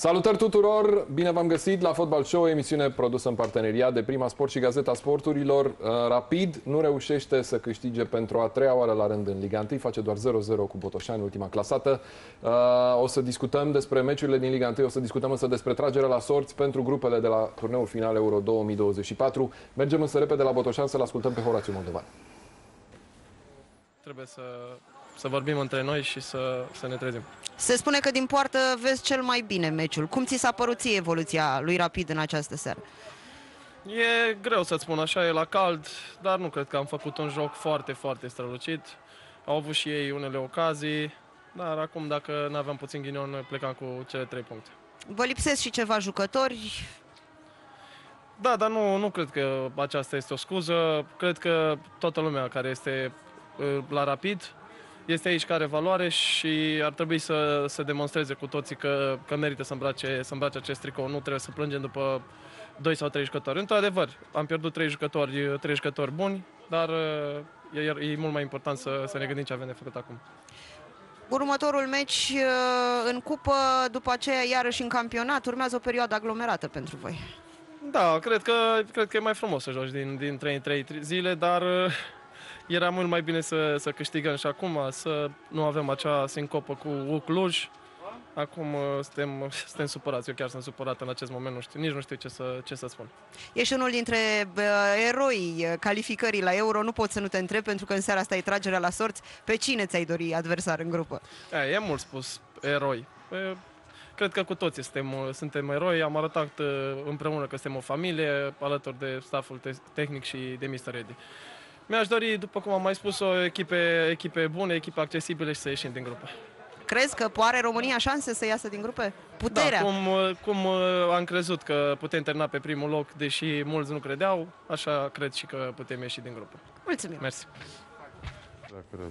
Salutări tuturor! Bine v-am găsit la Fotbal Show, emisiune produsă în parteneriat de Prima Sport și Gazeta Sporturilor. Uh, Rapid nu reușește să câștige pentru a treia oară la rând în Liga 1, face doar 0-0 cu Botoșani, ultima clasată. Uh, o să discutăm despre meciurile din Liga 1, o să discutăm însă despre tragerea la sorți pentru grupele de la turneul final Euro 2024. Mergem însă repede la Botoșani să-l ascultăm pe Horațiu Moldovan. Trebuie să, să vorbim între noi și să, să ne trezim. Se spune că din poartă vezi cel mai bine meciul. Cum ți s-a părut ție evoluția lui Rapid în această seară? E greu să-ți spun așa, e la cald, dar nu cred că am făcut un joc foarte, foarte strălucit. Au avut și ei unele ocazii, dar acum dacă nu aveam puțin ghinion, plecam cu cele trei puncte. Vă lipsesc și ceva jucători. Da, dar nu, nu cred că aceasta este o scuză. Cred că toată lumea care este uh, la Rapid este aici care valoare și ar trebui să se demonstreze cu toții că, că merită să îmbrace, să îmbrace acest tricou. Nu trebuie să plângem după 2 sau 3 jucători. Într-adevăr, am pierdut 3 jucători, 3 jucători buni, dar e, e mult mai important să, să ne gândim ce avem de făcut acum. Următorul meci uh, în cupă, după aceea iarăși în campionat, urmează o perioadă aglomerată pentru voi. Da, cred că, cred că e mai frumos să joci din, din 3 în 3 zile, dar era mult mai bine să, să câștigăm și acum să nu avem acea sincopă cu Cluj. Acum uh, suntem, suntem supărați, eu chiar sunt supărat în acest moment, nu știu, nici nu știu ce să, ce să spun. Ești unul dintre uh, eroi uh, calificării la Euro, nu pot să nu te întreb, pentru că în seara asta e tragerea la sorți. Pe cine ți-ai dori adversar în grupă? E, e mult spus, eroi. E, cred că cu toții suntem, suntem eroi, am arătat împreună că suntem o familie, alături de stafful te tehnic și de Mr. Eddy. Mi-aș dori, după cum am mai spus, o echipe, echipe bune, echipe accesibile și să ieșim din grupă. Crezi că poare România șanse să iasă din grupe? Puterea? Da, cum, cum uh, am crezut că putem termina pe primul loc, deși mulți nu credeau, așa cred și că putem ieși din grupă. Mulțumim! Mersi!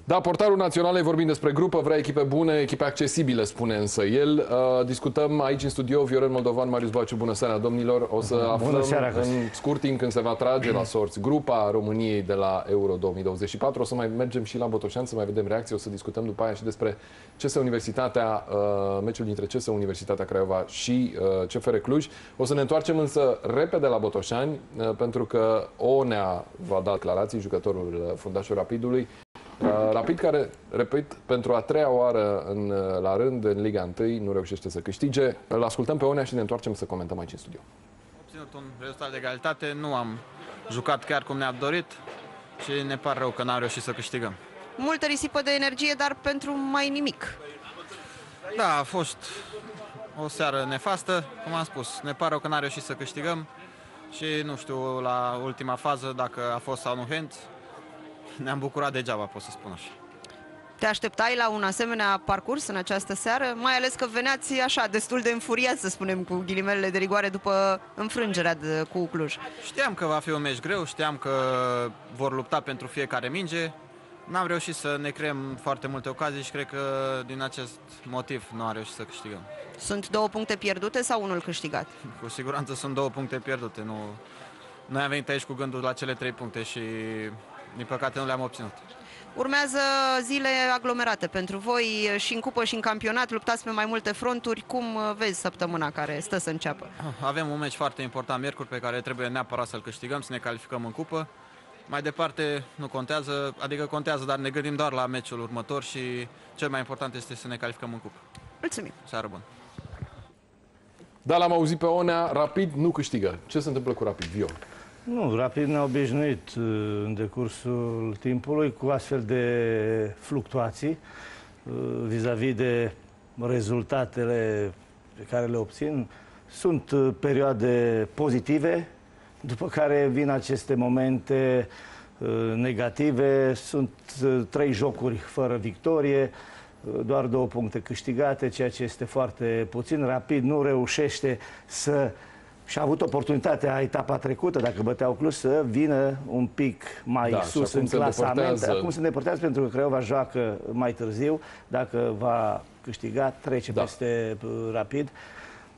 Da, portarul național vorbim despre grupă, vrea echipe bune, echipe accesibile, spune însă el. Uh, discutăm aici în studio Viorel Moldovan, Marius Baciu, bună seara domnilor. O să bună aflăm seara, în scurt timp când se va trage la sorți grupa României de la Euro 2024. O să mai mergem și la Botoșan să mai vedem reacții, o să discutăm după aia și despre CS Universitatea, uh, meciul dintre CS Universitatea Craiova și uh, CFR Cluj. O să ne întoarcem însă repede la Botoșani, uh, pentru că ONEA va da declarații, jucătorul uh, fundașul Rapidului, Uh, Rapid care, repet, pentru a treia oară în, uh, la rând în Liga 1 nu reușește să câștige. Îl ascultăm pe Onea și ne întoarcem să comentăm aici în studio. Am obținut un rezultat de egalitate, nu am jucat chiar cum ne-am dorit și ne pare rău că n-am reușit să câștigăm. Multă risipă de energie, dar pentru mai nimic. Da, a fost o seară nefastă, cum am spus. Ne pare rău că n-am reușit să câștigăm și nu știu la ultima fază dacă a fost sau nu hand, ne-am bucurat degeaba, pot să spun așa. Te așteptai la un asemenea parcurs în această seară? Mai ales că veneați așa, destul de înfuriați, să spunem, cu ghilimelele de rigoare după înfrângerea de, cu Cluj. Știam că va fi un meci greu, știam că vor lupta pentru fiecare minge. N-am reușit să ne creăm foarte multe ocazii și cred că din acest motiv nu am reușit să câștigăm. Sunt două puncte pierdute sau unul câștigat? Cu siguranță sunt două puncte pierdute. Nu... Noi am venit aici cu gândul la cele trei puncte și din păcate nu le-am obținut. Urmează zile aglomerate pentru voi și în cupă și în campionat, luptați pe mai multe fronturi. Cum vezi săptămâna care stă să înceapă? Avem un meci foarte important miercuri pe care trebuie neapărat să-l câștigăm, să ne calificăm în cupă. Mai departe nu contează, adică contează, dar ne gândim doar la meciul următor și cel mai important este să ne calificăm în cupă. Mulțumim! Seară bună! Da, l-am auzit pe Onea, Rapid nu câștigă. Ce se întâmplă cu Rapid, Viol? Nu, rapid ne-a obișnuit uh, în decursul timpului cu astfel de fluctuații uh, vis-a-vis -vis de rezultatele pe care le obțin. Sunt uh, perioade pozitive, după care vin aceste momente negative. Sunt trei jocuri fără victorie, doar două puncte câștigate, ceea ce este foarte puțin. Rapid nu reușește să și a avut oportunitatea etapa trecută, dacă băteau Cluj, să vină un pic mai da, sus în clasament. Deportează... Acum se îndepărtează pentru că Craiova joacă mai târziu. Dacă va câștiga, trece da. peste uh, rapid.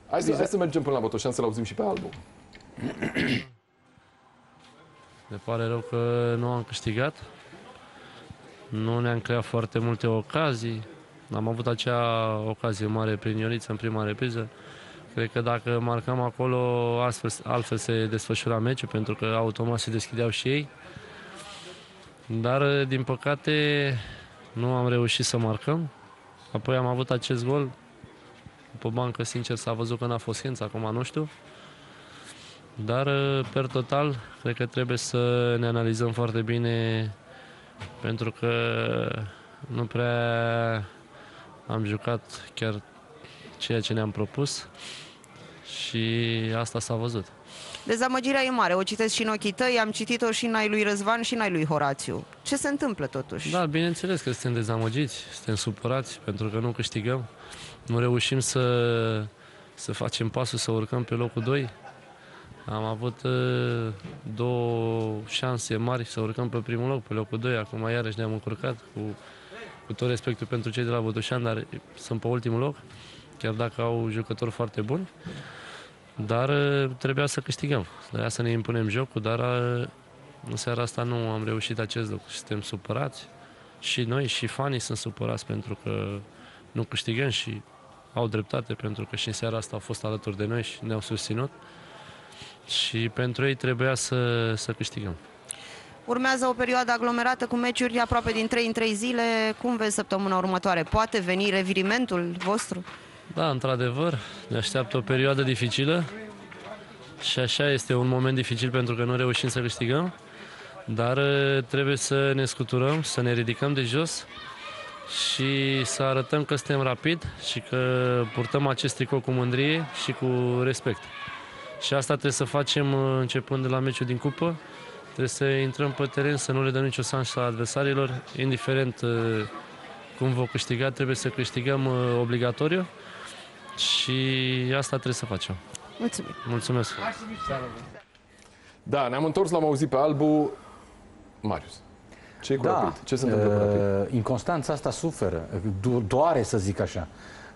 Hai să, hai să mergem până la Botoșan să-l auzim și pe album. Ne pare rău că nu am câștigat. Nu ne-am creat foarte multe ocazii. Am avut acea ocazie mare prin Ioniță în prima repriză Cred că dacă marcam acolo, altfel, altfel se desfășura meciul, pentru că automat se deschideau și ei. Dar, din păcate, nu am reușit să marcăm. Apoi am avut acest gol. Pe bancă, sincer, s-a văzut că n-a fost Hens, acum nu știu. Dar, per total, cred că trebuie să ne analizăm foarte bine pentru că nu prea am jucat chiar ceea ce ne-am propus și asta s-a văzut. Dezamăgirea e mare, o citesc și în ochii tăi, am citit-o și în ai lui Răzvan și în ai lui Horațiu. Ce se întâmplă totuși? Da, bineînțeles că suntem dezamăgiți, suntem supărați pentru că nu câștigăm. Nu reușim să, să facem pasul, să urcăm pe locul 2. Am avut uh, două șanse mari să urcăm pe primul loc, pe locul 2. Acum iarăși ne-am încurcat cu, cu tot respectul pentru cei de la Botoșan, dar sunt pe ultimul loc, chiar dacă au jucători foarte buni. Dar uh, trebuia să câștigăm, trebuia să ne impunem jocul, dar uh, în seara asta nu am reușit acest lucru. Suntem supărați și noi și fanii sunt supărați pentru că nu câștigăm și au dreptate pentru că și în seara asta au fost alături de noi și ne-au susținut și pentru ei trebuia să, să câștigăm. Urmează o perioadă aglomerată cu meciuri aproape din 3 în 3 zile. Cum vezi săptămâna următoare? Poate veni revirimentul vostru? Da, într-adevăr, ne așteaptă o perioadă dificilă și așa este un moment dificil pentru că nu reușim să câștigăm, dar uh, trebuie să ne scuturăm, să ne ridicăm de jos și să arătăm că suntem rapid și că purtăm acest tricou cu mândrie și cu respect. Și asta trebuie să facem uh, începând de la meciul din cupă. Trebuie să intrăm pe teren, să nu le dăm nicio șansă adversarilor, indiferent uh, cum vom câștiga, trebuie să câștigăm obligatoriu și asta trebuie să facem. Mulțumim! Mulțumesc! Da, ne-am întors, l-am auzit pe Albu. Marius, ce cu Da, Rapid? Ce se întâmplă cu Rapid? uh, inconstanța asta suferă, do- doare să zic așa.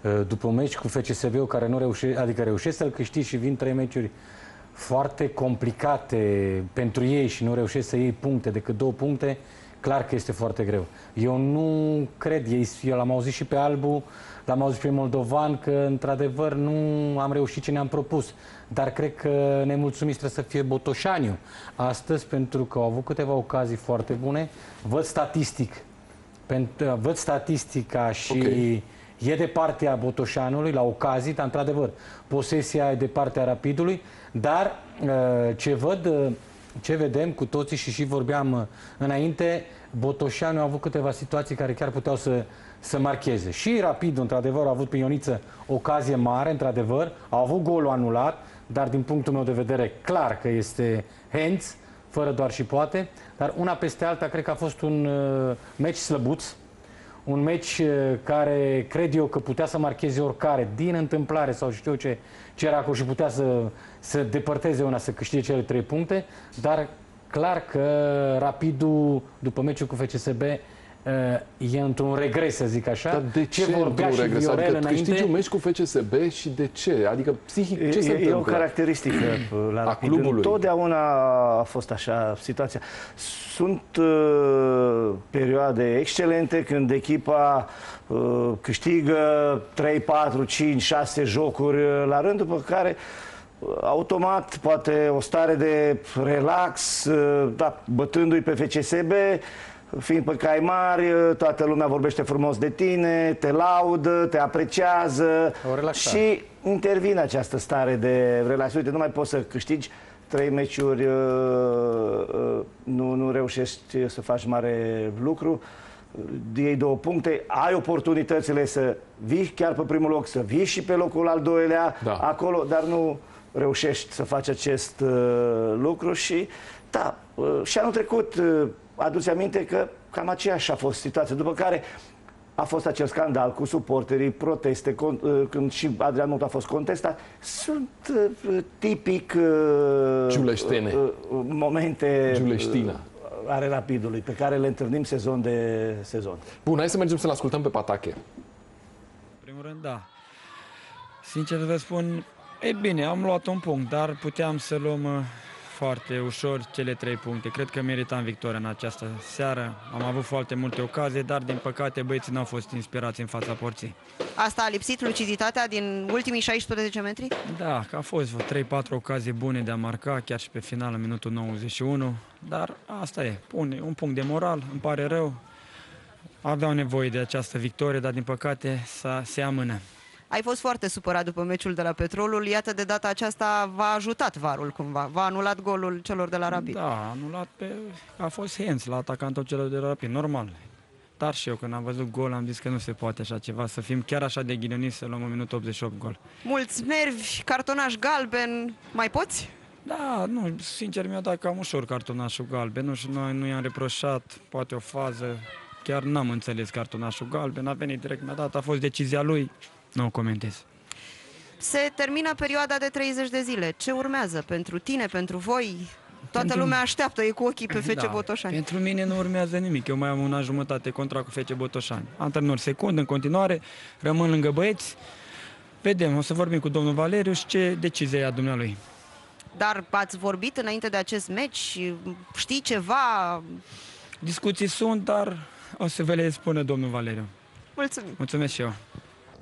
Uh, După un meci cu FCSB-ul care nu reușește, adică reușește să-l câștigi și vin trei meciuri foarte complicate pentru ei și nu reușești să iei puncte decât două puncte, clar că este foarte greu. Eu nu cred, ei, eu l-am auzit și pe Albu, l-am auzit pe Moldovan, că într-adevăr nu am reușit ce ne-am propus. Dar cred că nemulțumiți trebuie să fie Botoșaniu astăzi, pentru că au avut câteva ocazii foarte bune. Văd statistic, pentru, văd statistica și Ok. e de partea Botoșanului la ocazii, dar într-adevăr posesia e de partea Rapidului, dar uh, ce văd, uh, ce vedem cu toții și și vorbeam uh, înainte, Botoșanu a avut câteva situații care chiar puteau să, să marcheze. Și Rapidul, într-adevăr, a avut pe Ioniță ocazie mare, într-adevăr, a avut golul anulat, dar din punctul meu de vedere, clar că este hands, fără doar și poate, dar una peste alta, cred că a fost un uh, meci slăbuț, un meci uh, care cred eu că putea să marcheze oricare din întâmplare sau știu eu ce, ce era acolo și putea să, să depărteze una, să câștige cele trei puncte, dar clar că Rapidul, după meciul cu FCSB, uh, e într-un regres, să zic așa. Dar de ce, vorbea într-un și regres? Viorel Adică înainte? câștigi un meci cu FCSB și de ce? Adică psihic, ce se e, e o întâmplă? caracteristică la A Rapid. clubului. Întotdeauna a fost așa situația. Sunt uh, perioade excelente când echipa uh, câștigă 3, 4, 5, 6 jocuri uh, la rând, după care uh, automat poate o stare de relax, uh, da, bătându-i pe FCSB, fiind pe cai mari, uh, toată lumea vorbește frumos de tine, te laudă, te apreciază O relaxare. și intervine această stare de relax. Uite, nu mai poți să câștigi trei meciuri, uh, uh, nu, nu reușești să faci mare lucru, iei două puncte, ai oportunitățile să vii chiar pe primul loc, să vii și pe locul al doilea Da. acolo, dar nu reușești să faci acest uh, lucru și da, uh, și anul trecut uh, aduți aminte că cam aceeași a fost situația, după care a fost acel scandal cu suporterii, proteste, con, uh, când și Adrian Mot a fost contestat. Sunt uh, tipic uh, Giuleștene. uh, uh, momente Giuleștina. uh, ale rapidului pe care le întâlnim sezon de sezon. Bun, hai să mergem să-l ascultăm pe Patache. În primul rând, da. Sincer vă spun, e bine, am luat un punct, dar puteam să luăm uh, foarte ușor cele trei puncte. Cred că meritam victoria în această seară. Am avut foarte multe ocazii, dar din păcate băieții n-au fost inspirați în fața porții. Asta a lipsit luciditatea din ultimii 16 metri? Da, că a fost vreo 3-4 ocazii bune de a marca, chiar și pe final în minutul 91, dar asta e, un, un punct de moral, îmi pare rău. Aveau nevoie de această victorie, dar din păcate se amână. Ai fost foarte supărat după meciul de la Petrolul. Iată, de data aceasta v-a ajutat varul cumva. V-a anulat golul celor de la Rapid. Da, a anulat pe... A fost Hens la atacantul celor de la Rapid, normal. Dar și eu când am văzut gol am zis că nu se poate așa ceva, să fim chiar așa de ghinioniți să luăm în minut 88 gol. Mulți nervi, cartonaș galben, mai poți? Da, nu, sincer mi-a dat cam ușor cartonașul galben, nu, și noi nu i-am reproșat, poate o fază, chiar n-am înțeles cartonașul galben, a venit direct, mi-a dat, a fost decizia lui, nu o comentez. Se termină perioada de 30 de zile. Ce urmează pentru tine, pentru voi? Toată pentru... lumea așteaptă, e cu ochii pe FC da, Botoșani. Pentru mine nu urmează nimic. Eu mai am una jumătate contract cu FC Botoșani. Antrenor secund, în continuare, rămân lângă băieți. Vedem, o să vorbim cu domnul Valeriu și ce decizie ia dumnealui. Dar ați vorbit înainte de acest meci? Știi ceva? Discuții sunt, dar o să vă le spună domnul Valeriu. Mulțumim! Mulțumesc și eu!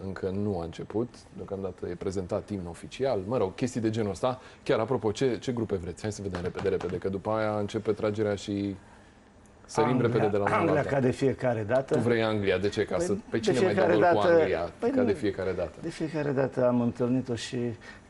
Încă nu a început, deocamdată e prezentat timp oficial, mă rog, chestii de genul ăsta. Chiar, apropo, ce, ce grupe vreți? Hai să vedem repede, repede, că după aia începe tragerea și Sărim Anglia, repede de la una Anglia la ca de fiecare dată. Tu vrei Anglia, de ce? Ca păi, să, pe cine mai dau dată, cu Anglia? Păi ca de fiecare dată. De fiecare dată am întâlnit-o și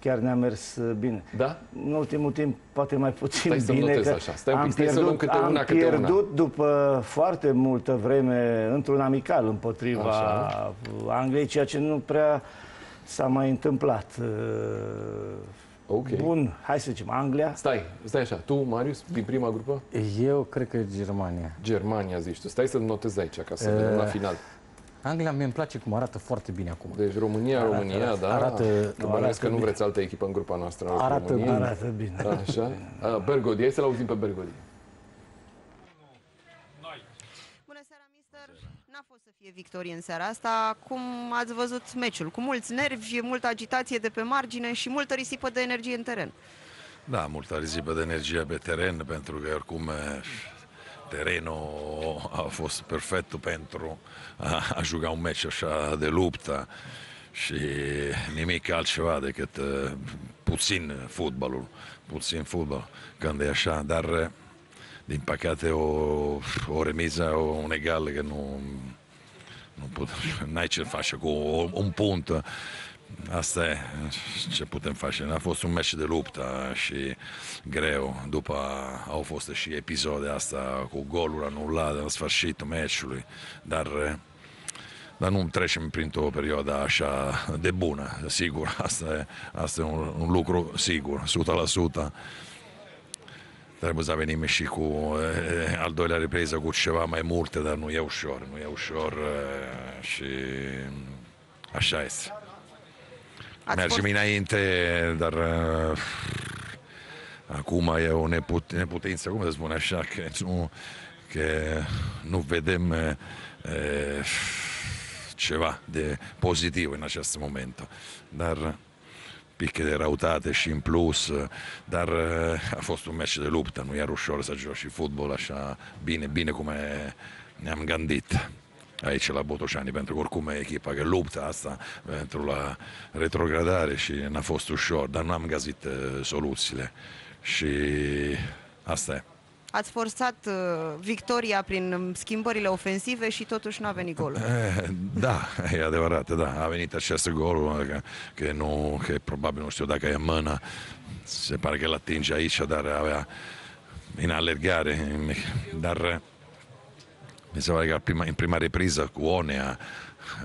chiar ne-a mers uh, bine. Da? În ultimul timp, poate mai puțin stai bine. Să așa. Stai un pic, am pierdut, să luăm câte am una, câte pierdut una. după foarte multă vreme într-un amical împotriva așa. Angliei, ceea ce nu prea s-a mai întâmplat. Uh, Okay. Bun, hai să zicem, Anglia. Stai, stai așa. Tu, Marius, din prima grupă? Eu cred că Germania. Germania, zici tu. Stai să notezi aici, ca să vedem la final. Anglia mi-e place cum arată foarte bine acum. Deci România, arată, România, da. Arată, că arată că nu vreți altă echipă în grupa noastră. Arată România. bine. Arată bine. Așa. Bergodi, hai să-l auzim pe Bergodi. N-a fost să fie victorie în seara asta. Cum ați văzut meciul? Cu mulți nervi, multă agitație de pe margine și multă risipă de energie în teren. Da, multă risipă de energie pe teren, pentru că oricum terenul a fost perfect pentru a, a juca un meci așa de luptă și nimic altceva decât uh, puțin fotbalul, puțin fotbal când e așa, dar din păcate o, o remiză, un egal că nu, nu pot, n-ai ce face cu un punct. Asta e ce putem face. A fost un meci de luptă și greu. După au fost și episoade asta cu golul anulat în sfârșitul meciului. Dar dar nu trecem printr-o perioadă așa de bună, sigur. Asta e, asta e un, un lucru sigur, 100%. Trebuie să venim și cu e, al doilea repreză cu ceva mai multe, dar nu e ușor, nu e ușor e, și așa este. Mergem înainte, dar uh, acum e o neput, neputință, cum să spun așa, că nu, că nu vedem uh, ceva de pozitiv în acest moment. Dar picche de răutate și în plus, dar a fost un meci de luptă, nu e ușor să joci fotbal așa bine, bine cum ne-am gândit aici la Botoșani, pentru că oricum e echipa că luptă asta pentru la retrogradare și n-a fost ușor, dar nu am găsit uh, soluțiile și asta e. Ați forțat uh, victoria prin schimbările ofensive și totuși n-a venit golul. Eh, da, e adevărat, da. A venit acest gol, că, că, nu, că probabil nu știu dacă e în mână, se pare că l-atinge aici, dar avea în alergare, dar mi se pare că prima, în prima repriză cu Onea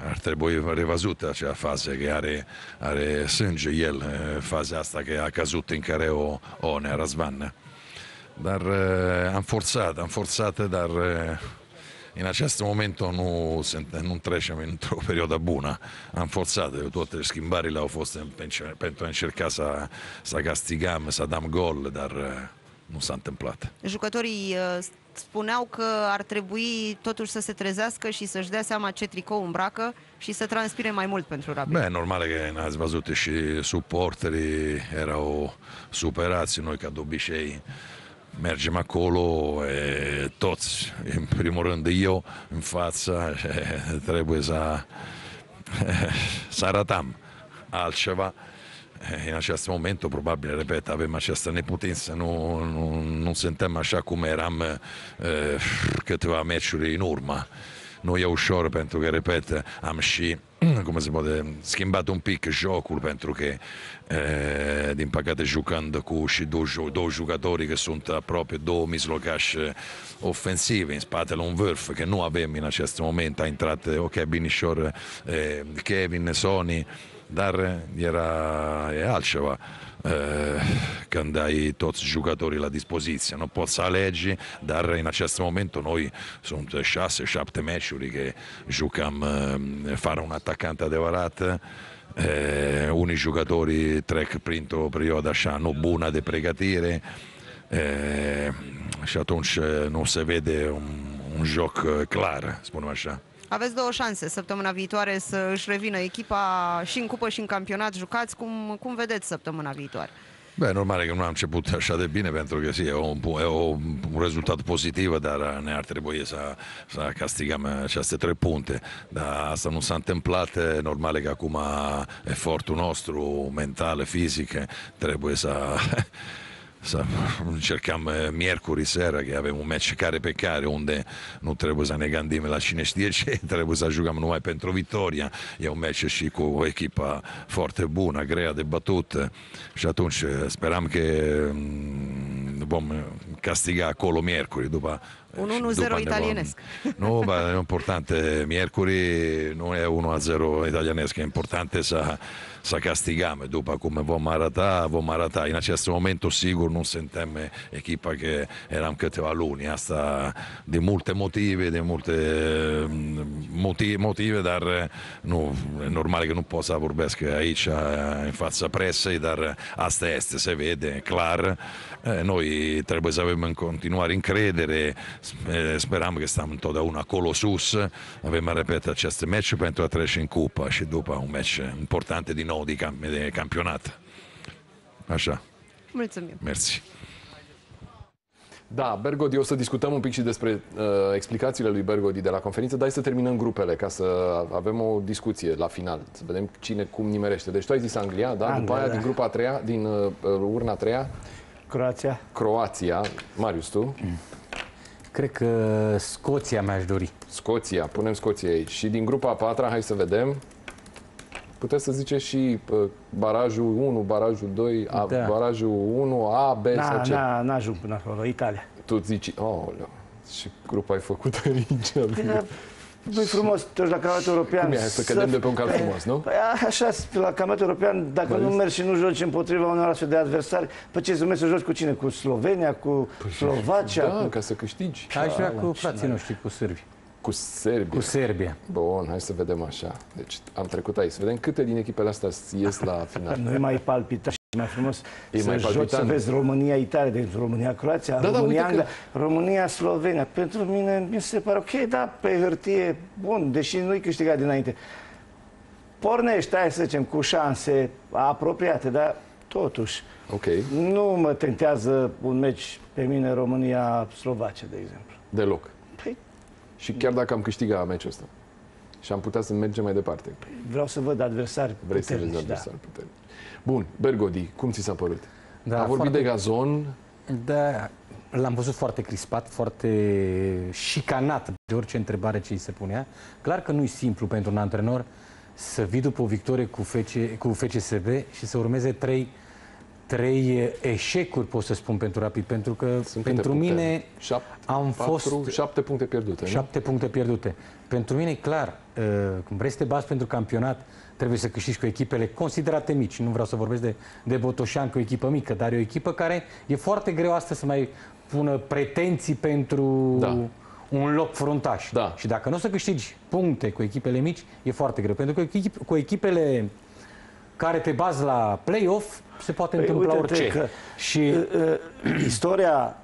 ar trebui revăzută acea fază, că are, are sânge el, faza asta că a căzut în care o Onea Razvan. Dar am forțat, am forțat, dar uh, în acest moment nu, trecem într-o perioadă bună. Am forțat, toate schimbările au fost pentru a încerca să, să castigăm, să dăm gol, dar uh, nu s-a întâmplat. Jucătorii spuneau că ar trebui totuși să se trezească și să-și dea seama ce tricou îmbracă și să transpire mai mult pentru Rapid. Beh, è normale che ați văzut și supporterii erau superați, noi ca de obicei mergem acolo e toți, în primul rând eu în față, e, trebuie să, să arătăm altceva. In acest moment, probabil, repet, avem această neputință, nu, nu, nu suntem așa cum eram uh, câteva meciuri în urmă. Nu e ușor pentru că, repet, am și, cum se poate, schimbat un pic jocul pentru că, eh, din păcate, jucând cu și două, două jucători care sunt aproape două mijlocași ofensivi în spatele un vârf, că nu avem în acest moment. A intrat, ok, binișor, eh, Kevin, Sony, dar era e altceva eh, când ai toți jucătorii la dispoziție. Nu poți să alegi, dar în acest moment noi sunt 6-7 meciuri che jucăm eh, fără un atacant adevărat. Eh, unii jucători trec printr-o perioadă așa nu bună de pregătire eh, și atunci eh, nu se vede un, un joc eh, clar, spunem așa. Aveți două șanse săptămâna viitoare să își revină echipa și în cupă și în campionat. Jucați cum, cum vedeți săptămâna viitoare? Beh, normale che non am început așa de bine pentru că sì, è un, è un rezultat pozitiv, dar ne ar trebui să, să castigăm aceste trei punte. Dar asta nu s-a întâmplat, e normale că acum efortul nostru mental, fizic, trebuie să să încercăm miercuri seara, că avem un meci care pe care, unde nu trebuie să ne gândim la cine știe ce, trebuie să jucăm numai pentru victoria. E un meci și cu o echipă foarte bună, grea de bătut și atunci speram că vom castiga acolo miercuri după un 1-0 italienesc. Nu, ma è importante, miercuri non è 1-0 italianesco, è importante să, să castigăm. După cum vom arăta, vom arăta. În acest moment, sigur, nu suntem echipa că eram câteva luni. Asta de multe motive, de multe motive, motive dar nu, e normal că nu pot să vorbesc aici în fața presei, dar asta este, se vede clar. Noi trebuie să avem în continuare încredere, speram că stăm întotdeauna acolo sus, avem repetat acest meci pentru a trece în cupă și după un meci important din nou de, camp- de campionat. Așa. Mulțumim. Mersi. Da, Bergodi, o să discutăm un pic și despre uh, explicațiile lui Bergodi de la conferință, dar hai să terminăm grupele ca să avem o discuție la final, să vedem cine cum nimerește. Deci tu ai zis Anglia, da? Anglia, După aia da. din grupa a treia, din uh, urna a treia, Croația. Croația. Marius, tu? Cred că Scoția mi-aș dori. Scoția, punem Scoția aici. Și din grupa a patra, hai să vedem. Puteți să ziceți și uh, barajul 1, barajul 2, a, Da. barajul 1, A, B sau Na, ce? na, n-ajung până acolo, Italia. Tu zici, oh, și grupa ai făcut aici. Nu-i frumos, te duci la campionatul european. Cum e? Hai să cădem de pe un cal frumos, nu? Păi a- așa, la campionatul european, dacă Mai nu zis? mergi și nu joci împotriva unor astfel de adversari, pe ce să mergi să joci cu cine? Cu Slovenia, cu Slovacia? Da, cu... ca să câștigi. Aș vrea Da, cu la frații cine? noștri, cu sârbi. Cu Serbia. Cu Serbia. Bun, hai să vedem așa. Deci am trecut aici. Să vedem câte din echipele astea ies la final. Nu e mai palpitant și mai frumos E să mai joci, să palpitant. vezi România-Italia, de România-Croația, Da, da, uite România-Anglia, că- România-Slovenia. Pentru mine mi se pare ok, da, pe hârtie, bun, deși nu-i câștigat dinainte. Pornești, hai să zicem, cu șanse apropiate, dar totuși Ok. nu mă tentează un meci pe mine România-Slovacia, de exemplu. Deloc. Păi, Și chiar dacă am câștigat meciul ăsta și am putea să mergem mai departe. vreau să văd adversari Vrei să puternici, vezi da. adversar puternic. Bun, Bergodi, cum ți s-a părut? Da, a vorbit foarte- de gazon, Da, l-am văzut foarte crispat, foarte șicanat de orice întrebare ce îi se punea. Clar că nu e simplu pentru un antrenor să vii după o victorie cu, FC, cu FCSB și să urmeze trei, trei eșecuri, pot să spun, pentru Rapid. Pentru că sunt pentru câte puncte? mine Șapte, am patru, fost șapte puncte pierdute. nu? șapte puncte pierdute. Pentru mine e clar, uh, când vrei să te bați pentru campionat, trebuie să câștigi cu echipele considerate mici. Nu vreau să vorbesc de, de Botoșan, că e o echipă mică, dar e o echipă care e foarte greu astăzi să mai pună pretenții pentru Da. un loc fruntaș. Da. Și dacă nu o să câștigi puncte cu echipele mici, e foarte greu. Pentru că echip, cu echipele care te bazi la play-off, se poate Păi, întâmpla uite-te orice. că- Și Uh, uh, istoria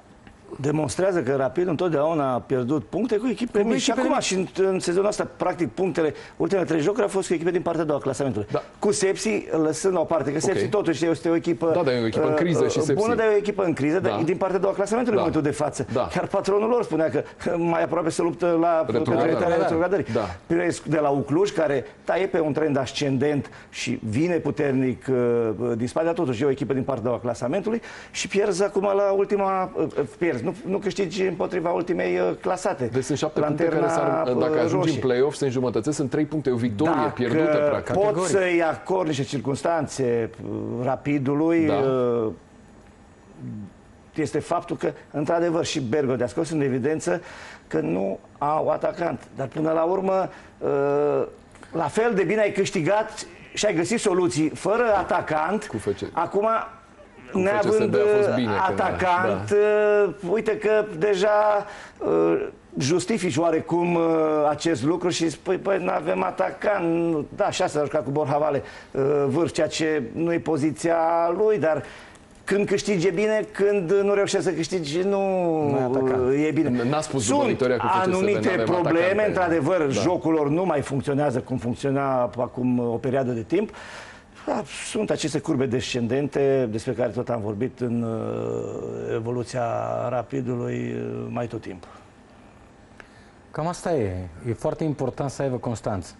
demonstrează că Rapid întotdeauna a pierdut puncte cu echipe Cu mici. Și echipele acum, mici. și în, în sezonul ăsta, practic, punctele, ultimele trei jocuri au fost cu echipe din partea a doua a clasamentului. Da. Cu Sepsi, lăsând la o parte, că Sepsi totuși este o echipă, Da, dar e o echipă în criză și Sepsi. bună, dar e o echipă în criză, Da. dar e din partea a doua a clasamentului Da. în momentul de față. Da. Chiar patronul lor spunea că mai aproape se luptă la Retrogradare. pentru evitarea retrogradării. Da. Pirescu de la Ucluj, care da, e pe un trend ascendent și vine puternic uh, din spate, dar totuși e o echipă din partea a doua a clasamentului și pierzi acum la ultima, uh, pierzi, nu, nu câștigi împotriva ultimei uh, clasate. Deci sunt șapte puncte care Lanterna, s-ar, uh, dacă ajungi roșie. în play-off, se înjumătățesc, sunt trei puncte, o victorie Dacă pierdută, practic. poți să-i acord niște circunstanțe uh, rapidului, Da. uh, este faptul că, într-adevăr, și Bergo de-a scos în evidență că nu au atacant. Dar până la urmă, uh, la fel de bine ai câștigat și ai găsit soluții fără atacant. Cu FC. Acum, FCSB neavând a fost uh, bine când a- atacant, uh, uite că deja uh, justifici oarecum uh, acest lucru și spui, păi, nu avem atacant. Nu- Da, șase a jucat cu Borhavale uh, vârf, ceea ce nu e poziția lui, dar când câștigi e bine, când nu reușești să câștigi, nu Nu e atacant. uh, e bine. N-a spus după Sunt victoria cu FCSB, anumite n-avem probleme, atacante. într-adevăr, Da. jocul lor nu mai funcționează cum funcționa acum o perioadă de timp. Da, sunt aceste curbe descendente despre care tot am vorbit în uh, evoluția rapidului uh, mai tot timpul. Cam asta e. E foarte important să aibă constanță.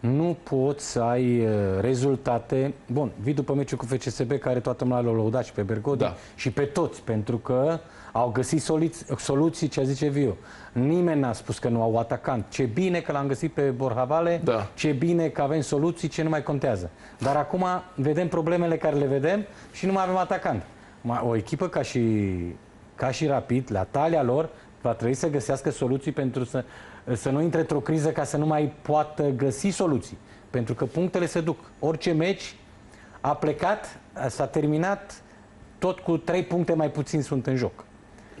Nu poți să ai uh, rezultate... Bun, vii după meciul cu FCSB, care toată lumea l-a lăudat și pe Bergodi Da. și pe toți, pentru că au găsit soluții, soluții ce zice Viu. Nimeni n-a spus că nu au atacant. Ce bine că l-am găsit pe Borhavale, Da. ce bine că avem soluții, ce nu mai contează. Dar acum vedem problemele care le vedem și nu mai avem atacant. Ma- O echipă ca și, ca și Rapid, la talia lor, va trebui să găsească soluții pentru să, să nu intre într-o criză ca să nu mai poată găsi soluții. Pentru că punctele se duc. Orice meci a plecat, s-a terminat, tot cu trei puncte mai puțin sunt în joc.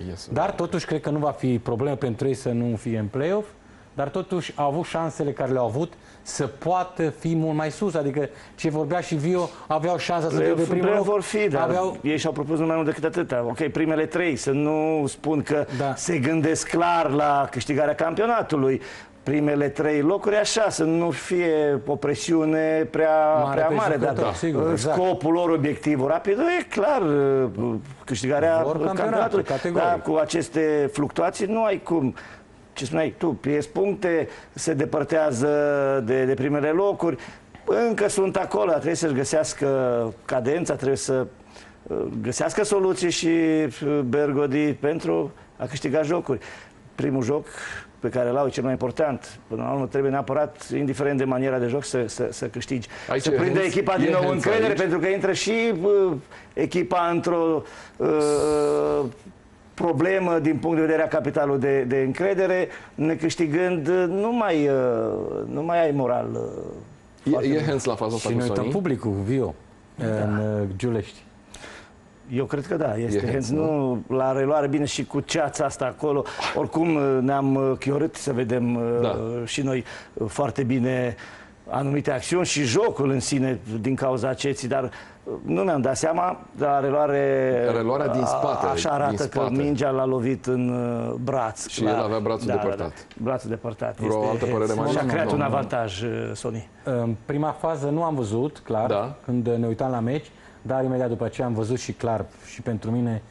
Yes. Dar totuși cred că nu va fi problemă pentru ei să nu fie în play-off, dar totuși au avut șansele care le-au avut să poată fi mult mai sus. Adică ce vorbea și Vio, aveau șansa să fie de primul Play-off loc. vor fi, dar aveau... ei și-au propus nu mai mult decât atâta. Ok, primele trei, să nu spun că Da. se gândesc clar la câștigarea campionatului. Primele trei locuri, așa, să nu fie o presiune prea Mare mare, prea pe mare dar jucător, sigur, uh, exact. scopul lor, obiectivul rapid, e clar uh, câștigarea Vor campionatul, campionatului. categoric. Da, cu aceste fluctuații nu ai cum ce spuneai tu, pierzi puncte, se depărtează de, de primele locuri, încă sunt acolo, dar trebuie să-și găsească cadența, trebuie să uh, găsească soluții și uh, Bergodi pentru a câștiga jocuri. Primul joc pe care l-au e cel mai important. Până la urmă trebuie neapărat, indiferent de maniera de joc, să, să, să câștigi. Aici să e prinde Hens- echipa e din nou Hens încredere, aici. pentru că intră și uh, echipa într-o uh, problemă din punct de vedere a capitalului de, de încredere, necâștigând, uh, nu mai, uh, nu mai ai moral. uh, E, foarte e bun. hands la faza asta Și cu ne uităm Sony? publicul, Vio, în uh, Giulești. Eu cred că da, este E hands, hands, nu la reluare bine și cu ceața asta acolo. Oricum uh, ne-am uh, chiorât să vedem uh, Da. și noi uh, foarte bine anumite acțiuni și jocul în sine din cauza ceții, dar uh, nu mi-am dat seama, dar la reluare Reluarea din a- spate, așa din arată că spate. mingea l-a lovit în uh, braț. Și la, el avea brațul depărtat. Da, brațul depărtat. Vreo este altă hands. părere mai Și a am? creat Nu, un nu, nu. avantaj, uh, Sony. În prima fază nu am văzut, clar, Da. când ne uitam la meci, dar imediat după aceea am văzut și clar și pentru mine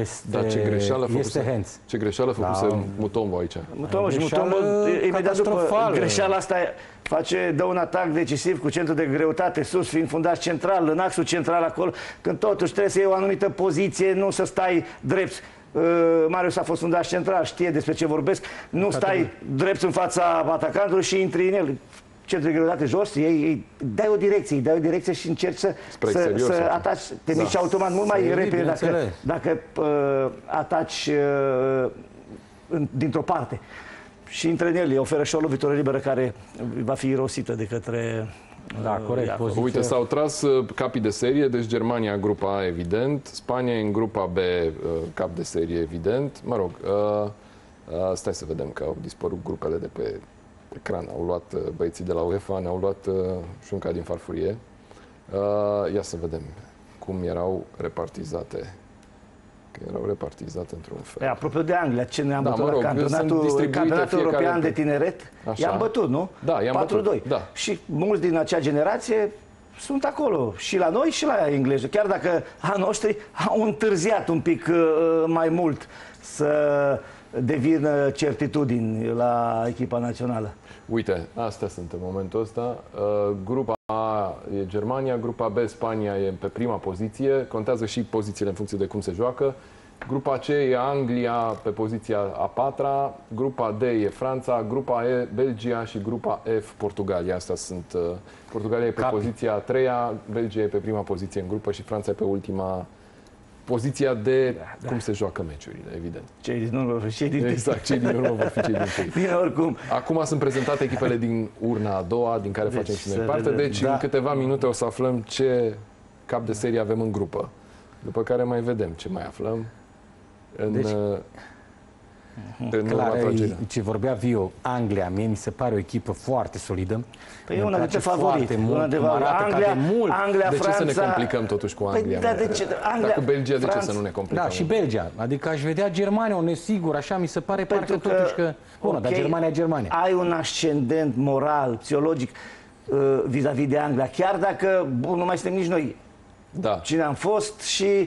este, Dar ce greșeală este făcuse, hands. ce greșeală făcuse Da. Mutombo aici. Mutombo și greșeală Mutombo, imediat după catastrofală. greșeala asta, face, dă un atac decisiv cu centru de greutate sus, fiind fundaș central, în axul central acolo, când totuși trebuie să iei o anumită poziție, nu să stai drept. Uh, Marius a fost fundaș central, știe despre ce vorbesc. Nu stai drept în fața atacantului și intri în el. Centru de greutate jos, ei, ei dai o direcție, îi dai o direcție și încerci să, Spre să, exterior să sau- ataci, te Da. miști automat mult mai Să iei, repede dacă, bineînțeles. dacă uh, ataci uh, în- dintr-o parte. Și intră în el, îi oferă și o lovitură liberă care va fi irosită de către Da, uh, corect. Iacob. Poziție. Uite, s-au tras uh, capii de serie, deci Germania în grupa A, evident, Spania în grupa B, uh, cap de serie, evident. Mă rog, uh, uh, stai să vedem că au dispărut grupele de pe ecran. Au luat uh, băieții de la UEFA, ne-au luat uh, și un ca din farfurie. Uh, ia să vedem cum erau repartizate Că erau repartizate într-un fel. Păi, apropo de Anglia, ce ne-am Da, bătut mă rog, la sunt campionatul, distribuite campionatul fiecare european pe- de tineret? Așa. I-am bătut, nu? Da, i-am 4-2. bătut, da. Și mulți din acea generație sunt acolo, și la noi și la engleză. Chiar dacă a noștri au întârziat un pic uh, mai mult să devină certitudini la echipa națională. Uite, astea sunt în momentul ăsta. Uh, Grupa A e Germania, grupa B Spania e pe prima poziție. Contează și pozițiile în funcție de cum se joacă. Grupa C e Anglia pe poziția a patra, grupa D e Franța, grupa E Belgia și grupa F Portugalia. Astea sunt. uh, Portugalia e pe Capi. poziția a treia, Belgia e pe prima poziție în grupă și Franța e pe ultima poziția de da. cum se joacă meciurile, evident. Cei din urmă, cei din Exact, cei din urmă vor fi cei din tâi. Bine, oricum. Acum sunt prezentate echipele din urna a doua, din care Deci, facem și noi să parte. vedem. Deci, Da. în câteva minute o să aflăm ce cap de serie avem în grupă. După care mai vedem ce mai aflăm în, Deci, uh, în Clar, urma tragerea. ce vorbea Vio, Anglia, mie mi se pare o echipă foarte solidă. Păi e Îmi una place dintre favorite. foarte mult Una de cum arată Anglia, ca de mult. Anglia, De ce Franța... să ne complicăm totuși cu Anglia? Păi, da, mă? de ce? Anglia, Dacă Belgia, de ce Franța- să nu ne complicăm? Da, și Belgia. Adică aș vedea Germania, o nesigur, așa mi se pare Pentru parcă totuși că... Bună, dar ok, Germania e Germania. Ai un ascendent moral, psihologic uh, vis-a-vis de Anglia, chiar dacă, bun, nu mai suntem nici noi Da. cine am fost și uh,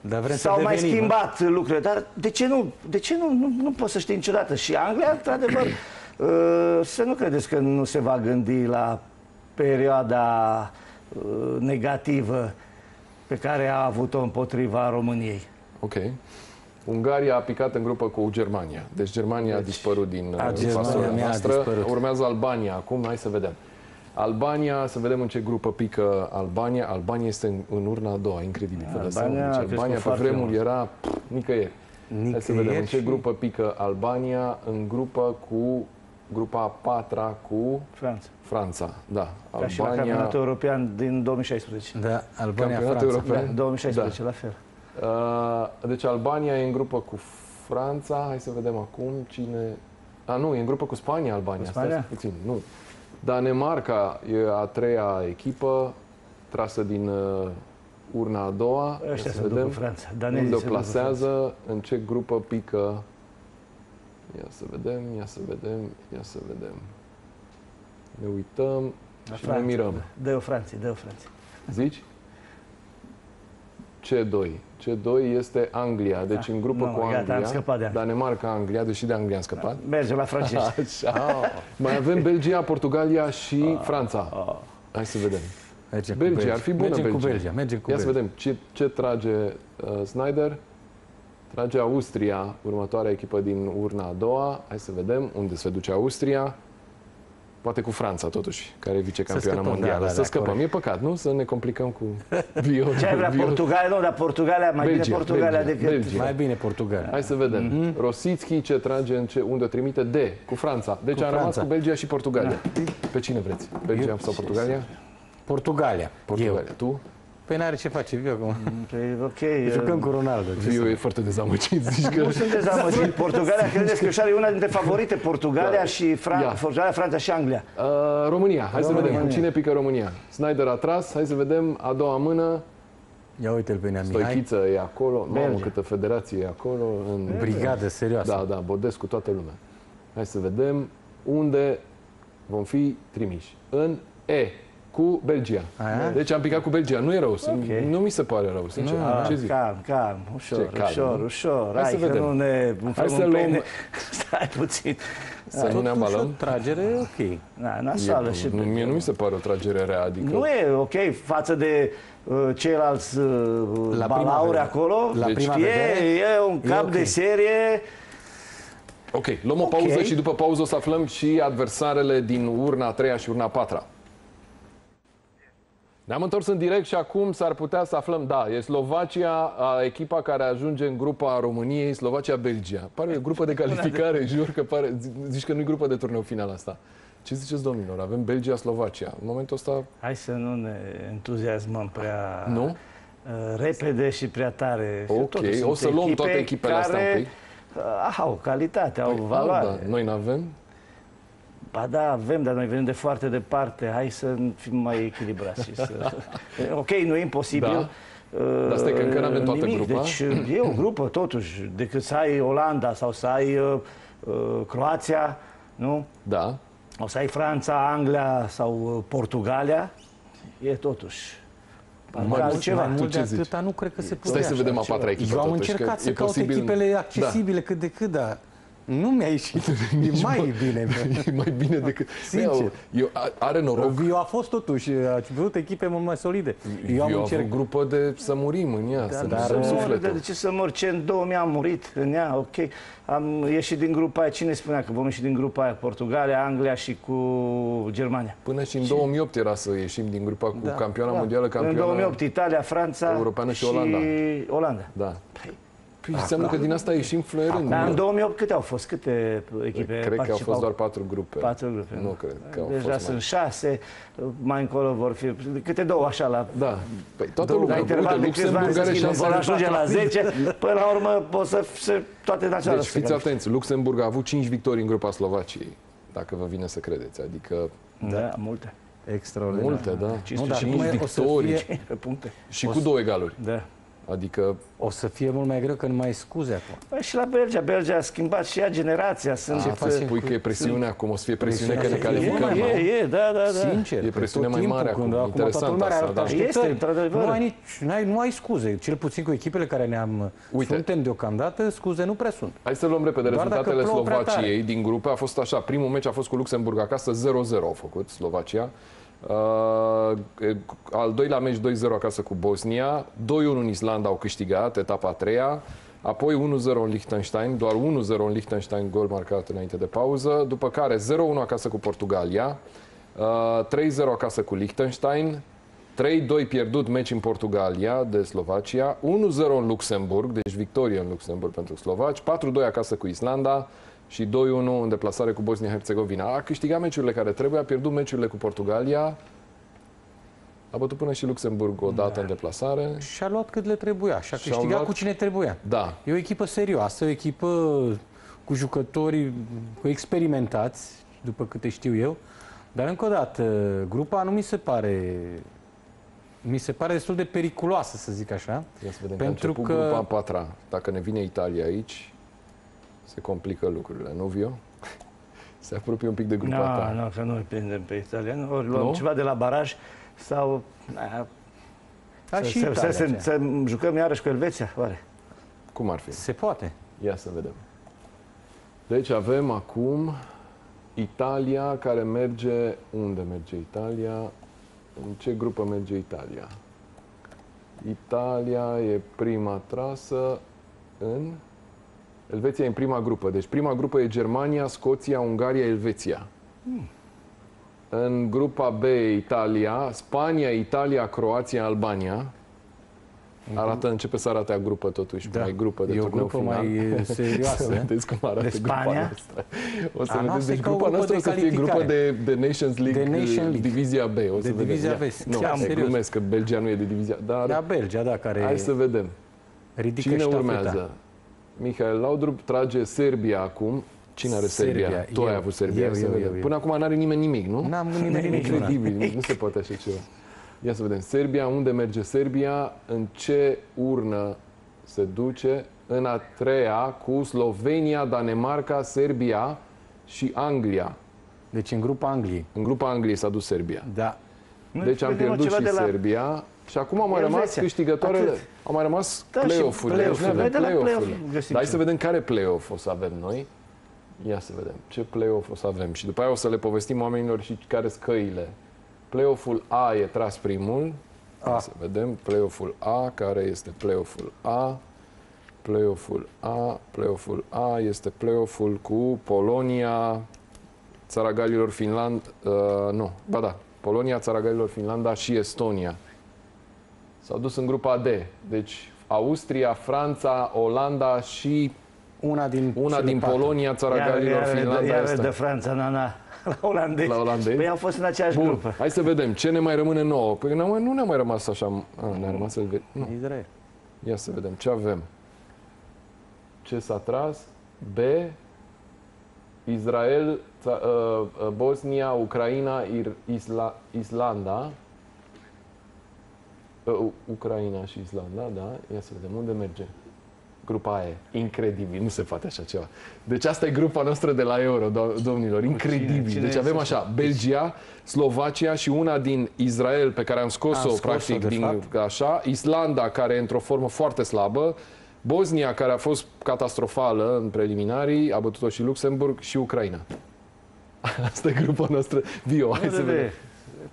Dar vrem să s-au mai devenim, schimbat lucrurile. Dar de ce nu? De ce nu? Nu, nu poți să știi niciodată. Și Anglia, într-adevăr, uh, să nu credeți că nu se va gândi la perioada uh, negativă pe care a avut-o împotriva României. Ok. Ungaria a picat în grupă cu Germania. Deci Germania a dispărut din a, uh, Germania fasolea mi-a noastră. dispărut. Urmează Albania acum, hai să vedem. Albania, să vedem în ce grupă pică Albania. Albania este în, în urna a doua, incredibil. Vă dați Albania seama? a Deci crescut Albania pe foarte vremuri mult. era pff, nicăieri. Hai să Nicăieri vedem în ce și- grupă pică Albania, în grupă cu grupa a patra cu Franța. Franța. Da, Ca și la campionatul european din 2016. Da, Albania, Campionatul Franța. european. Da, 2016, la fel. Uh, deci Albania e în grupă cu Franța. Hai să vedem acum cine... A, nu, e în grupă cu Spania, Albania. Cu Spania? Stați puțin, nu. Danemarca e a treia echipă, trasă din uh, urna a doua. Ia Ăștia să se duc vedem cu Franța. Danezii unde o se duc cu plasează, în ce grupă pică. Ia să vedem, ia să vedem, ia să vedem. Ne uităm La și ne Franța. mirăm. Dă-o Franței, dă-o Franței. Zici? C2. C2 este Anglia, deci Da. în grupă Nu, cu gata, Anglia. am scăpat de Anglia. Danemarca, Anglia, deși de Anglia am scăpat. Mergem la francezi. Așa. Mai avem Belgia, Portugalia și Ah. Franța. Hai să vedem. Mergem cu Belgia, ar fi bună Mergem Belgia. cu Belgia, mergem cu Ia să Belgia. vedem ce, ce trage uh, Snyder. Trage Austria, următoarea echipă din urna a doua. Hai să vedem unde se duce Austria. Poate cu Franța, totuși, care e vicecampioană scăpăm, mondială. da, da, să da, scăpăm. corect. E păcat, nu? Să ne complicăm cu bio. Ce ai vrea, bio- Portugalia? Nu, dar Portugalia, mai Belgia, bine Portugalia Belgia, decât... Belgia. Mai bine Portugalia. Hai să vedem. Mm-hmm. Rosicki ce trage în ce, unde o trimite? D, cu Franța. Deci Cu am rămas Franța. cu Belgia și Portugalia. Pe cine vreți? Belgia sau Portugalia? Portugalia. Portugalia. Eu. Tu? Păi n-are ce face, Vio, acum. Păi, ok. Jucăm cu Ronaldo. ce Viu să- e foarte dezamăgit. Zici că... Nu sunt dezamăgit. Portugalia, credeți că și are una dintre favorite, Portugalia Da. și Fran- Ia. Portugalia, Franța și Anglia. Uh, România. Hai să România. vedem cu cine pică România. Snyder a tras. Hai să vedem a doua mână. Ia uite-l pe Nea Mihai. Stoichiță e acolo. Mamă, Belgia. câtă federație e acolo. În... Brigadă serioasă. Da, da, Bodescu, toată lumea. Hai să vedem unde vom fi trimiși. În E, cu Belgia. Aia? Deci am picat cu Belgia. Nu e rău. Nu mi se pare rău, sincer. Ah, Ce zic? Calm, calm, ușor, Ce calm, ușor, nu? ușor. Hai Hai, să că vedem. nu ne umflăm să în luăm- pene. Stai puțin. Să nu ne Totuși o ambalăm. tragere ok. Na, nasoală și... Nu, mie nu mi se pare o tragere rea. Adică... Nu e ok față de uh, ceilalți uh, La prima balauri vedere. acolo. La deci prima e, vedere, e un cap ok. de serie. Ok, luăm o Ok. pauză și după pauză o să aflăm și adversarele din urna a treia și urna a patra. Ne-am întors în direct și acum s-ar putea să aflăm, da, e Slovacia, a, echipa care ajunge în grupa României, Slovacia-Belgia. Pare o grupă de calificare, jur că pare, zici că nu e grupă de turneu final asta. Ce ziceți, domnilor? Avem Belgia-Slovacia. În momentul ăsta, Hai să nu ne entuziasmăm prea nu? uh, repede și prea tare. Ok, Totuși sunt o să luăm toate echipele astea un care, pic. uh, au calitate, au Păi, valoare. da, noi n-avem. Ba da, avem, dar noi venim de foarte departe. Hai să fim mai echilibrați. și să... ok, nu e imposibil. Da. Dar stai că încă n-avem toată Nimic. grupa. Deci e o grupă, totuși, decât să ai Olanda sau să ai uh, uh, Croația, nu? Da. O să ai Franța, Anglia sau uh, Portugalia, e totuși. Parcă Mai mult- altceva. mai Mai Tu mult ce de zici? atâta nu cred că se Stai putea. să vedem a ceva. patra echipă Eu am totuși, încercat că să e caut posibil- echipele Da. accesibile cât de cât, dar nu mi-a ieșit. E mai bine. E mai bine decât... Sincer. Eu, eu, are noroc. Eu a fost totuși, a avut echipe mult mai solide. Eu am eu am încercat. avut grupă de să murim în ea, să ne dar- dăm Mor, sufletul. de ce să mor? Ce în 2000 am murit în ea, ok. Am ieșit din grupa aia. Cine spunea că vom ieși din grupa aia? Portugalia, Anglia și cu Germania. Până și în 2008 era să ieșim din grupa cu Da. campioana Da. mondială, În campioana... 2008 Italia, Franța Europeană și Olanda. Olanda. Da. Păi înseamnă că din asta ieșim fluierând. Dar în nu? 2008 câte au fost? Câte echipe Cred că au participau? fost doar patru grupe. patru grupe. Nu cred că au Deja fost sunt mai... șase, mai încolo vor fi câte două așa la Da. Păi toată la lumea. interval Uite, de câțiva ani Luxemburg se are schimbă, șanse vor de ajunge la patru. 10, până la urmă o să se, toate naționale Deci să se fiți califice. atenți, Luxemburg a avut 5 victorii în grupa Slovaciei, dacă vă vine să credeți. Adică Da, multe. Extraordinar. multe, da. Nu, dar 5 cum e, o să victorii fie, Pe puncte. și cu două egaluri. Da. Adică o să fie mult mai greu că nu mai ai scuze acum. Păi și la Belgia, Belgia a schimbat și ea generația. Sunt, ce faci? spui că e presiune acum, o să fie presiune că ne Presiunea calificăm. e, nu? e, e, da, da, da. Sincer. E că presiune tot mai timpul, mare când acum. acum toată Interesant lumea are asta, da. așteptări, Este, într-adevăr. Nu ai, nici, nu, ai, nu ai scuze. Cel puțin cu echipele care ne-am Uite. suntem deocamdată, scuze nu prea sunt. Hai să luăm repede Doar dacă rezultatele plouă prea tare. Slovaciei din grupe. A fost așa, primul meci a fost cu Luxemburg acasă, 0-0 au făcut Slovacia. Uh, al doilea meci 2-0 acasă cu Bosnia, 2-1 în Islanda au câștigat, etapa a treia, apoi 1-0 în Liechtenstein, doar 1-0 în Liechtenstein, gol marcat înainte de pauză, după care 0-1 acasă cu Portugalia, uh, 3-0 acasă cu Liechtenstein, 3-2 pierdut meci în Portugalia de Slovacia, 1-0 în Luxemburg, deci victorie în Luxemburg pentru slovaci, 4-2 acasă cu Islanda și 2-1 în deplasare cu Bosnia-Herzegovina. A câștigat meciurile care trebuie, a pierdut meciurile cu Portugalia, a bătut până și Luxemburg o dată în deplasare. Și a luat cât le trebuia și a Și-au câștigat luat- cu cine trebuia. Da, E o echipă serioasă, o echipă cu jucători cu experimentați, după câte știu eu. Dar încă o dată, grupa nu mi se pare mi se pare destul de periculoasă, să zic așa. ia să vedem Pentru că a început că- grupa a patra. Dacă ne vine Italia aici, se complică lucrurile, nu, Vio? Se apropie un pic de grupa Nu, ta. nu, că nu îi prindem pe italieni. Ori luăm Nu? ceva de la baraj sau... na, Dar să, și să, Italia, să, să, aceea. să jucăm iarăși cu Elveția, oare? Cum ar fi? Se poate. Ia să vedem. Deci avem acum Italia care merge... Unde merge Italia? În ce grupă merge Italia? Italia e prima trasă în... Elveția e în prima grupă. Deci prima grupă e Germania, Scoția, Ungaria, Elveția. În grupa B e Italia, Spania, Italia, Croația, Albania. Arată, începe să arate a grupă totuși, Da. mai grupă de E o turneu grupă final. mai e, serioasă. Să vedeți cum arată De grupa Spania? noastră. O să A vedeți, noastră e deci ca o grupa grupă noastră o de să fie grupă calificare. de, de Nations League, De Nation League. divizia B. O să De vedem. divizia Ia. B. Nu, Chiar e serios. glumesc că Belgia nu e de divizia, dar Da, Belgia, da, care hai să vedem. ridică Cine ștafeta. urmează? Mihail Laudrup trage Serbia acum. Cine are Serbia? Serbia, Tu ai eu. avut Serbia, Eu, hai să eu, vedem. eu, eu. Până acum n-are nimeni nimic, nu? N-am nimeni nimic. Incredibil, nu se poate așa ceva. Ia să vedem. Serbia, unde merge Serbia? În ce urnă se duce? În a treia cu Slovenia, Danemarca, Serbia și Anglia. Deci în grupa Angliei. În grupa Angliei s-a dus Serbia. Da. Nu Deci am vedem pierdut ceva și de la- Serbia și acum au mai rămas Elveția. câștigătoarele. Atât. Au mai rămas Da, și play-off-urile. Deci play-off-urile. noi avem De la play-off-urile. play-off găsim Dar hai să ceva. vedem care play-off o să avem noi. Ia să vedem ce play-off o să avem. Și după aia o să le povestim oamenilor și care sunt căile. Play-off-ul A e tras primul. Hai să vedem play-off-ul A, care este play-off-ul A. Play-off-ul A, play-off-ul A este play-off-ul cu Polonia, Țara Galilor, Finland, uh, nu, ba da, Polonia, Țara Galilor, Finlanda și Estonia. S-au dus în grupa D. Deci Austria, Franța, Olanda și Una din una cele din patru. Polonia, Țara Iar, Galilor, iar, Finlanda, iar asta. de Franța, na, na, la olandezi. La olandezi? Păi am fost în aceeași Bun, grupă. hai să vedem. Ce ne mai rămâne nouă? Păi nu, nu ne-a mai rămas așa... A, ne-a rămas Elveția. Nu. Israel. Ia să vedem. Ce avem? Ce s-a tras? B. Israel, ța- uh, uh, Bosnia, Ucraina, Ir- Isla, Islanda. Uh, U- Ucraina și Islanda, da? Ia să vedem unde merge. Grupa aia. Incredibil, nu se poate așa ceva. Deci asta e grupa noastră de la Euro, do- domnilor. Incredibil. cine deci avem este așa, Belgia, Slovacia și una din Israel pe care am scos-o, Am scos-o, practic, de din, fapt. așa, Islanda, care e într-o formă foarte slabă, Bosnia, care a fost catastrofală în preliminarii, a bătut-o și Luxemburg și Ucraina. Asta e grupa noastră. Vio, hai să vedem.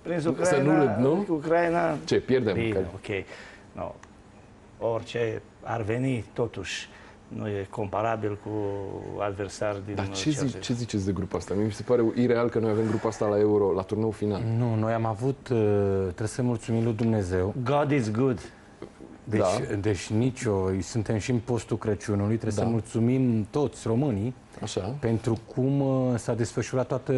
Prins Să Ucraina, nu râd, nu? Ucraina, Ce, pierdem? bine, Că- ok. No. Orice ar veni, totuși, nu e comparabil cu adversari din Dar ce, Chelsea. zici, ce ziceți de grupa asta? Mi se pare ireal că noi avem grupa asta la Euro, la turneul final. Nu, noi am avut, uh, trebuie să mulțumim lui Dumnezeu. God is good. Deci, Da. deci nicio, suntem și în postul Crăciunului, trebuie Da. să mulțumim toți românii Așa. pentru cum uh, s-a desfășurat toată,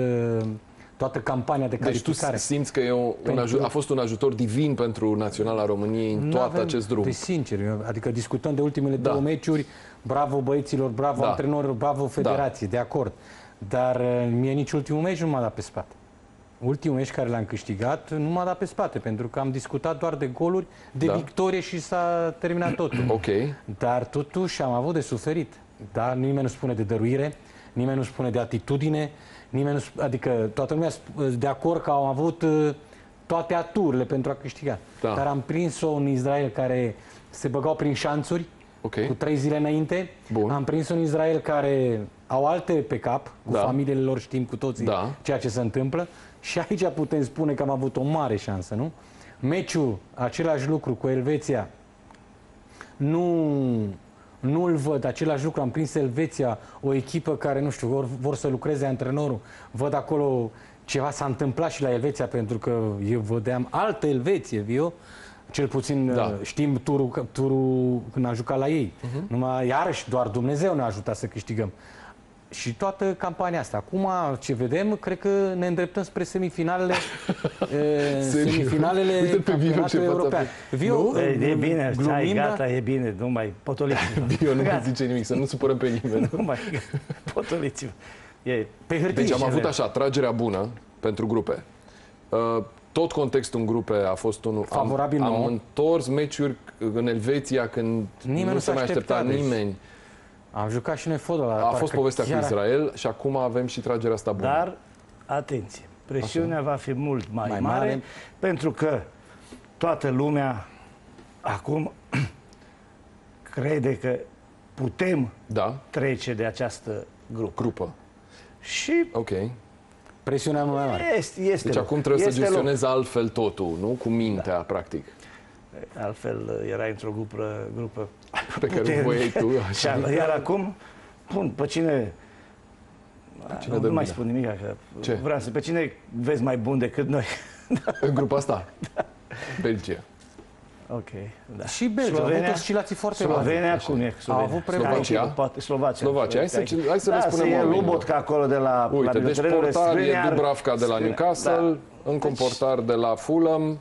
toată campania de Deci tu calificare. simți că e un, un Pentru- aju- a fost un ajutor divin pentru Naționala României în Nu tot avem- acest drum. Deci, sincer, eu- adică discutăm de ultimele Da. două meciuri, bravo băieților, bravo Da. antrenorilor, bravo federație, de acord. Dar uh, mie nici ultimul meci nu m-a dat pe spate. Ultimul meci care l-am câștigat nu m-a dat pe spate, pentru că am discutat doar de goluri, de Da. victorie și s-a terminat totul. Ok. Dar totuși am avut de suferit. Dar nimeni nu spune de dăruire, nimeni nu spune de atitudine, nimeni nu sp- adică toată lumea sp- de acord că au avut uh, toate aturile pentru a câștiga. Da. Dar am prins-o în Israel care se băgau prin șanțuri Ok. cu trei zile înainte. Bun. Am prins-o în Israel care au alte pe cap, cu Da. familiile lor știm cu toții Da. ceea ce se întâmplă. Și aici putem spune că am avut o mare șansă, nu? Meciul, același lucru cu Elveția, nu, nu îl văd. Același lucru, am prins Elveția, o echipă care, nu știu, vor, vor să lucreze antrenorul. Văd acolo ceva s-a întâmplat și la Elveția, pentru că eu vedeam altă Elveție, viu. Cel puțin Da. uh, știm turul, turul când a jucat la ei. Mhm. Numai, iarăși, doar Dumnezeu ne-a ajutat să câștigăm. Și toată campania asta. Acum, ce vedem, cred că ne îndreptăm spre semifinalele, e, Serios? semifinalele Uite-l pe Vio ce campionatului față a european. făcut. Vio, Nu? E, e bine, glumim, stai, da? gata, e bine, nu mai potoliți-vă. Eu nu mai Gata. zice nimic, să nu supărăm pe nimeni. Nu mai potoliți-vă. E, Pe hârtie. Deci am și avut avem. așa, tragerea bună pentru grupe. Uh, Tot contextul în grupe a fost unul... Favorabil am, am nouă. întors meciuri în Elveția când Nimeni nu nu se s-a mai aștepta așteptat, deci. nimeni. Am jucat și noi fotbal. dar A parcă fost povestea cu chiar- Israel și acum avem și tragerea asta bună. Dar, atenție, presiunea va fi mult mai, Mai mare, mare. pentru că toată lumea acum crede că putem Da, trece de această grupă. grupă. Și Ok. Presiunea mult mai mare. Este, este Deci loc. acum trebuie să Este loc. gestionezi altfel totul, nu? Cu mintea, practic. Altfel era într-o grupă, grupă Pe care o puternică. voiai tu, Și așa. a- Iar acum, bun, pe cine... cine nu, dă nu mai vina? spun nimic, că Ce? vreau să... Pe cine vezi mai bun decât noi? În grupa asta? Belgia. Ok, da. Și Belgia, au avut oscilații foarte mari. Slovenia, Așa. cum e? Au avut prea Slovacia? Poate, Slovacia. Slovacia. Hai să- hai să le da, spunem să e oamenilor. Lubotca acolo de la Uite, la deci bibliotecurile portar e Skriniar. Dubravka de la Skriniar, Newcastle, da. încă un portar de la Fulham,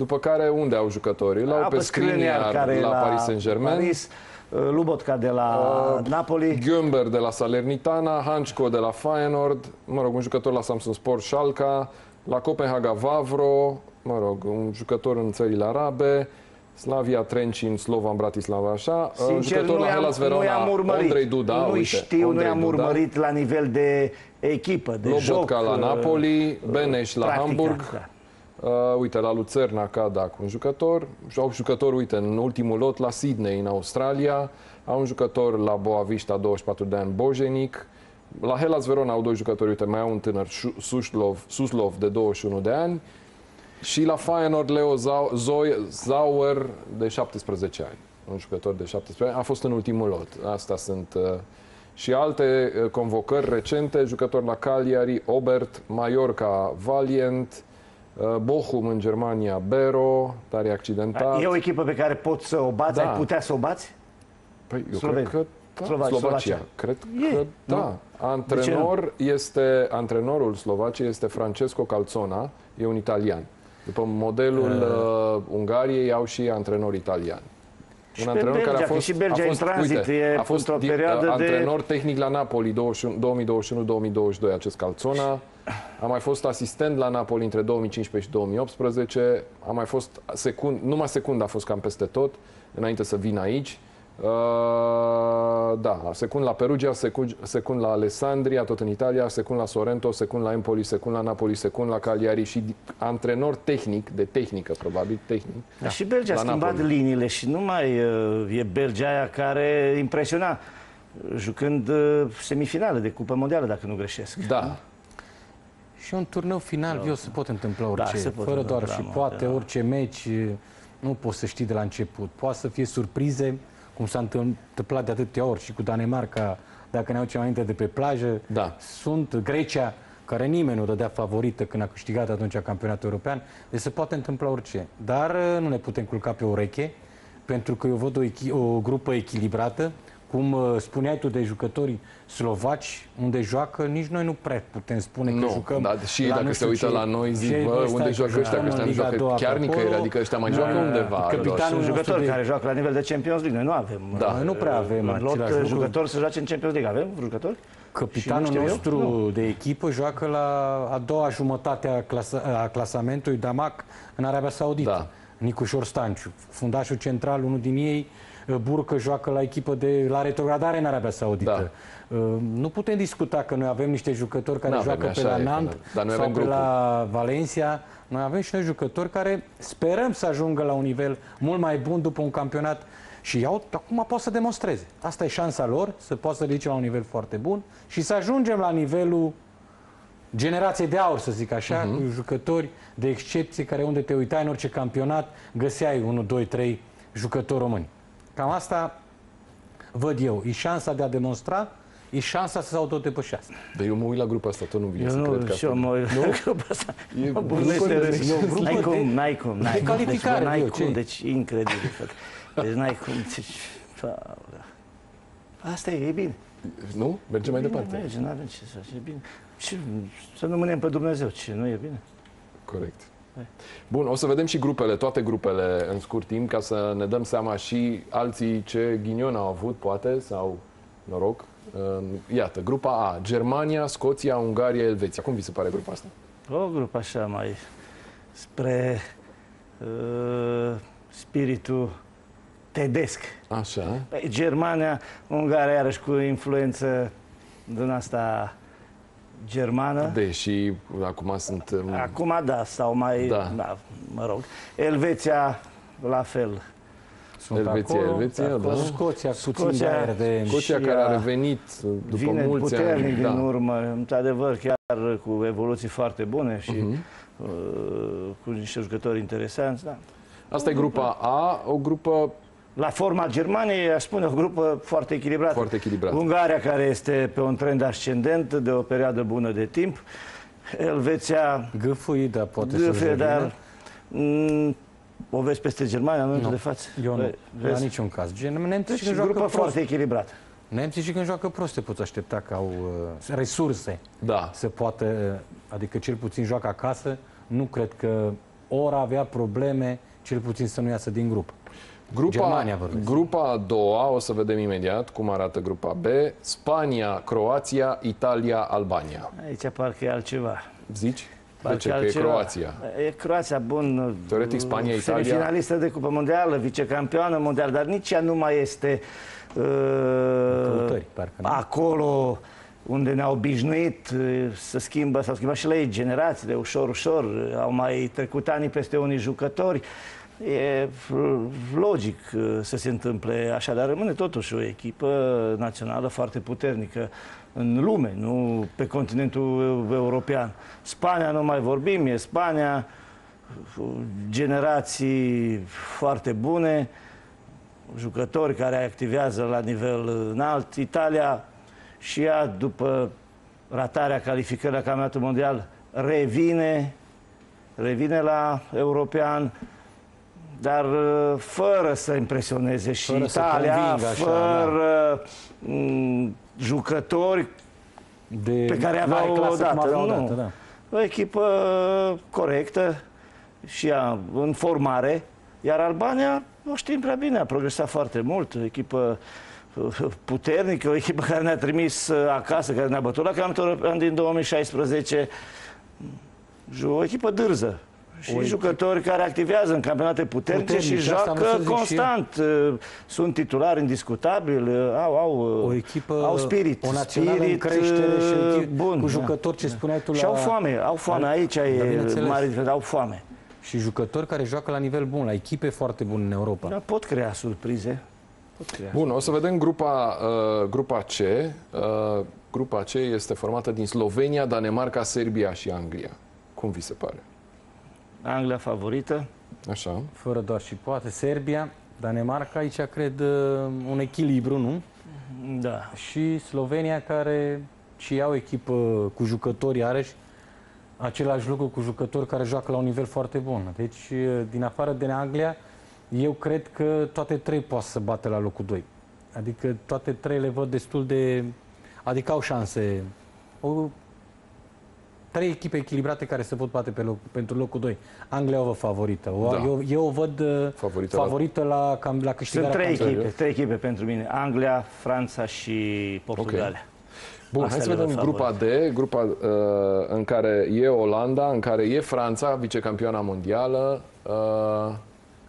după care unde au jucătorii? L-au A, pe Skriniar care e la Paris Saint-Germain, Paris, uh, Lubotka de la Uh, Napoli. Gömber de la Salernitana, Hanchko de la Feyenoord, mă rog, un jucător la Samsung Sport Schalke, la Copenhaga Vavro, mă rog, un jucător în țările arabe, Slavia Trencin, Slovan Bratislava, așa, un Sincer, jucător nu la i-am, Hellas nu Verona, i-am urmărit. Andrei Duda, nu uite, știu, Andrei nu i-am Duda. urmărit la nivel de echipă, de joc. Lobotka la uh, Napoli, Beneș la practica, Hamburg, da. Uh, uite, la Lucerna Cadac un jucător, și au jucător, uite, în ultimul lot la Sydney, în Australia, au un jucător la Boavista, 24 de ani, Bojenic, la Hellas Verona au doi jucători, uite, mai au un tânăr, Șu- Suslov, Suslov de 21 de ani, și la Feyenoord Leo Zau- Zoi- Zauer de 17 ani, un jucător de 17 ani, a fost în ultimul lot. Asta sunt uh, și alte uh, convocări recente, jucători la Cagliari, Obert, Mallorca, Valiant, uh, Bochum în Germania, Bero, tare accidentat. E o echipă pe care poți să o bați, Da. ai putea să o bați? Păi, eu Sloveni. cred că da. Slovacia. Slovacia. Slovacia. Cred E, că da. nu? Antrenor este, antrenorul Slovaciei este Francesco Calzona, e un italian. După modelul uh, Ungariei au și antrenori italiani. Și pe Belgia, că și Belgia în tranzit uite, e a fost într-o di- perioadă de... antrenor tehnic la Napoli 21 2021-2022 acest Calzona. A mai fost asistent la Napoli între 2015 și 2018. A mai fost secund, numai secund a fost cam peste tot înainte să vină aici. Uh, da, secund la Perugia, secund, secund la Alessandria, tot în Italia, secund la Sorrento, secund la Empoli, secund la Napoli, secund la Cagliari și di- antrenor tehnic, de tehnică probabil, tehnic. Da, și Belgia a la schimbat Napoli. liniile și nu mai uh, e Belgia aia care impresiona jucând uh, semifinale de Cupă Mondială, dacă nu greșesc. Da, Și un turneu final, viu, se pot întâmpla orice. se pot fără întâmpla, doar și mă, poate, da. orice meci, nu poți să știi de la început. Poate să fie surprize, cum s-a întâmplat de atâtea ori și cu Danemarca, dacă ne aducem aminte de pe plajă. Da. Sunt Grecia, care nimeni nu dădea favorită când a câștigat atunci campionatul european. Deci se poate întâmpla orice. Dar uh, nu ne putem culca pe ureche, pentru că eu văd o, echi- o grupă echilibrată, cum uh, spuneai tu de jucătorii slovaci, unde joacă, nici noi nu prea putem spune că Nu, jucăm dar și la dacă nu se știu uită ce- la noi, zic, ce- bă, băi, unde stai joacă ăștia, că jucăm ăștia în nu Liga joacă a doua chiar pe nicăieri, acolo. adică ăștia mai Da, joacă da, da. undeva. Capitanul doar. Sunt nostru jucători de- care joacă la nivel de Champions League. Noi nu avem. Da. Noi nu prea avem în lot același lucru. jucători să joace în Champions League. Avem jucători? Capitanul Și nu știu eu? nostru Nu. de echipă joacă la a doua jumătate a, clasa, a clasamentului Damac în Arabia Saudită. Da. Nicușor Stanciu, fundașul central, unul din ei, Burcă joacă la echipă de la retrogradare în Arabia Saudită. Uh, Nu putem discuta că noi avem niște jucători care N-avem, joacă pe așa la e, Nant că- dar noi sau avem pe grupul. la Valencia. Noi avem și noi jucători care sperăm să ajungă la un nivel mult mai bun după un campionat și iau, acum pot să demonstreze. Asta e șansa lor, să poată să ridice la un nivel foarte bun și să ajungem la nivelul generației de aur, să zic așa, Mhm. cu jucători de excepție care unde te uitai în orice campionat, găseai 1, 2, 3 jucători români. Cam asta văd eu. E șansa de a demonstra, e șansa să se autodepășească. Dar eu mă uit la grupa asta, tot nu vine Eu să cred nu, că și eu asta- mă uit la grupa asta. E Mă, grupă bun, este de- râs. e o grupă N-ai de- cum, n-ai cum, n-ai cum. calificare, Deci, bă, n-ai eu, cum, ce? deci incredibil. frate. Deci n-ai cum. Deci, aolea. Asta e, e bine. Nu? Mergem mai Bine, departe. Merge, nu avem ce să face, e bine. Și să nu mânem pe Dumnezeu, ce nu e bine. Corect. Bun, o să vedem și grupele, toate grupele în scurt timp, ca să ne dăm seama și alții ce ghinion au avut, poate, sau noroc. Uh, Iată, grupa A, Germania, Scoția, Ungaria, Elveția. Cum vi se pare grupa asta? O grupă așa mai spre uh, spiritul tedesc. Așa. Păi, Germania, Ungaria, iarăși cu influență din asta germană. Deși acum sunt... um, Acum da, sau mai, Da. da. da, mă rog. Elveția, la fel. Sunt Elveția, acolo, Elveția, acolo. da. Scoția, puțin Scoția de aer de... Scoția și care a a- revenit uh, după Vine mulți puternic ani. din Da. urmă, într-adevăr, chiar cu evoluții foarte bune și Mhm. uh, cu niște jucători interesanți. Da. Asta e grupa A, o grupă La forma Germaniei, aș spune, o grupă foarte echilibrată. foarte echilibrată. Ungaria, care este pe un trend ascendent de o perioadă bună de timp. Elveția, Gâfui, dar poate să Gâfie, dar revină. mm, o vezi peste Germania în momentul Nu. de față? Eu nu, Ve- la Vezi? niciun caz. Gen, nemții Deci, când joacă grupă prost, foarte echilibrată. nemții și când joacă prost te poți aștepta că au uh, resurse Da. să poată, adică cel puțin joacă acasă, nu cred că ori avea probleme, cel puțin să nu iasă din grup. Grupa, Germania vorbesc. grupa a doua, o să vedem imediat cum arată grupa B. Spania, Croația, Italia, Albania. Aici parcă e altceva. Zici? De Parcă ce? Că e altceva. Croația. E Croația, bun. Teoretic, Spania, Italia. Semifinalistă de Cupă Mondială, vicecampioană mondială, dar nici ea nu mai este uh, Căutări, parcă, nu? acolo unde ne-au obișnuit uh, să schimbă, s-au schimbat și la ei generațiile, ușor, ușor, uh, au mai trecut ani peste unii jucători. E uh, logic uh, să se întâmple așa, dar rămâne totuși o echipă națională foarte puternică în lume, nu pe continentul european. Spania nu mai vorbim, e Spania, generații foarte bune, jucători care activează la nivel înalt. Italia și ea, după ratarea calificării la campionatul mondial, revine, revine la european, dar uh, fără să impresioneze și Fără să Italia, convingă așa, fără m, jucători De pe care mare aveau clasă, odată, cum aveau nu. odată, da. o echipă corectă și ea în formare, Iar Albania, o știm prea bine, a progresat foarte mult, o echipă uh, puternică, o echipă care ne-a trimis uh, acasă, care ne-a bătut la campionatul european din 2016, o echipă dârză. Și O echipă- jucători care activează în campionate puternice Puternic, și asta am vrut să joacă zic și eu. constant. Uh, Sunt titulari indiscutabili, uh, au, au, uh, O echipă, au spirit. o națională în spirit, creștere și o uh, echipă bun. cu da. jucători, ce spuneai tu, Și la... au foame, au foame. Aici Da, e bineînțeles. mare diferență, au foame. Și jucători care joacă la nivel bun, la echipe foarte bune în Europa. Dar pot crea surprize. Pot crea. Bun, o să vedem grupa, uh, grupa C. Uh, grupa C este formată din Slovenia, Danemarca, Serbia și Anglia. Cum vi se pare? Anglia favorită. Așa. Fără doar și poate. Serbia, Danemarca, aici cred uh, un echilibru, nu? Da. Și Slovenia care și au echipă cu jucători iarăși același lucru cu jucători care joacă la un nivel foarte bun. Deci, uh, din afară de Anglia, eu cred că toate trei poate să bată la locul 2. Adică toate trei le văd destul de... Adică au șanse. O, trei echipe echilibrate care se pot bate pe loc, pentru locul 2. Anglia o văd favorită. O, Da. eu, eu o văd uh, Favorită la- favorită la, cam, la Sunt câștigarea trei campionatului. echipe, trei echipe pentru mine. Anglia, Franța și Portugalia. Bun, Astea hai să le vedem văd grupa D, grupa uh, în care e Olanda, în care e Franța, vicecampioana mondială, uh,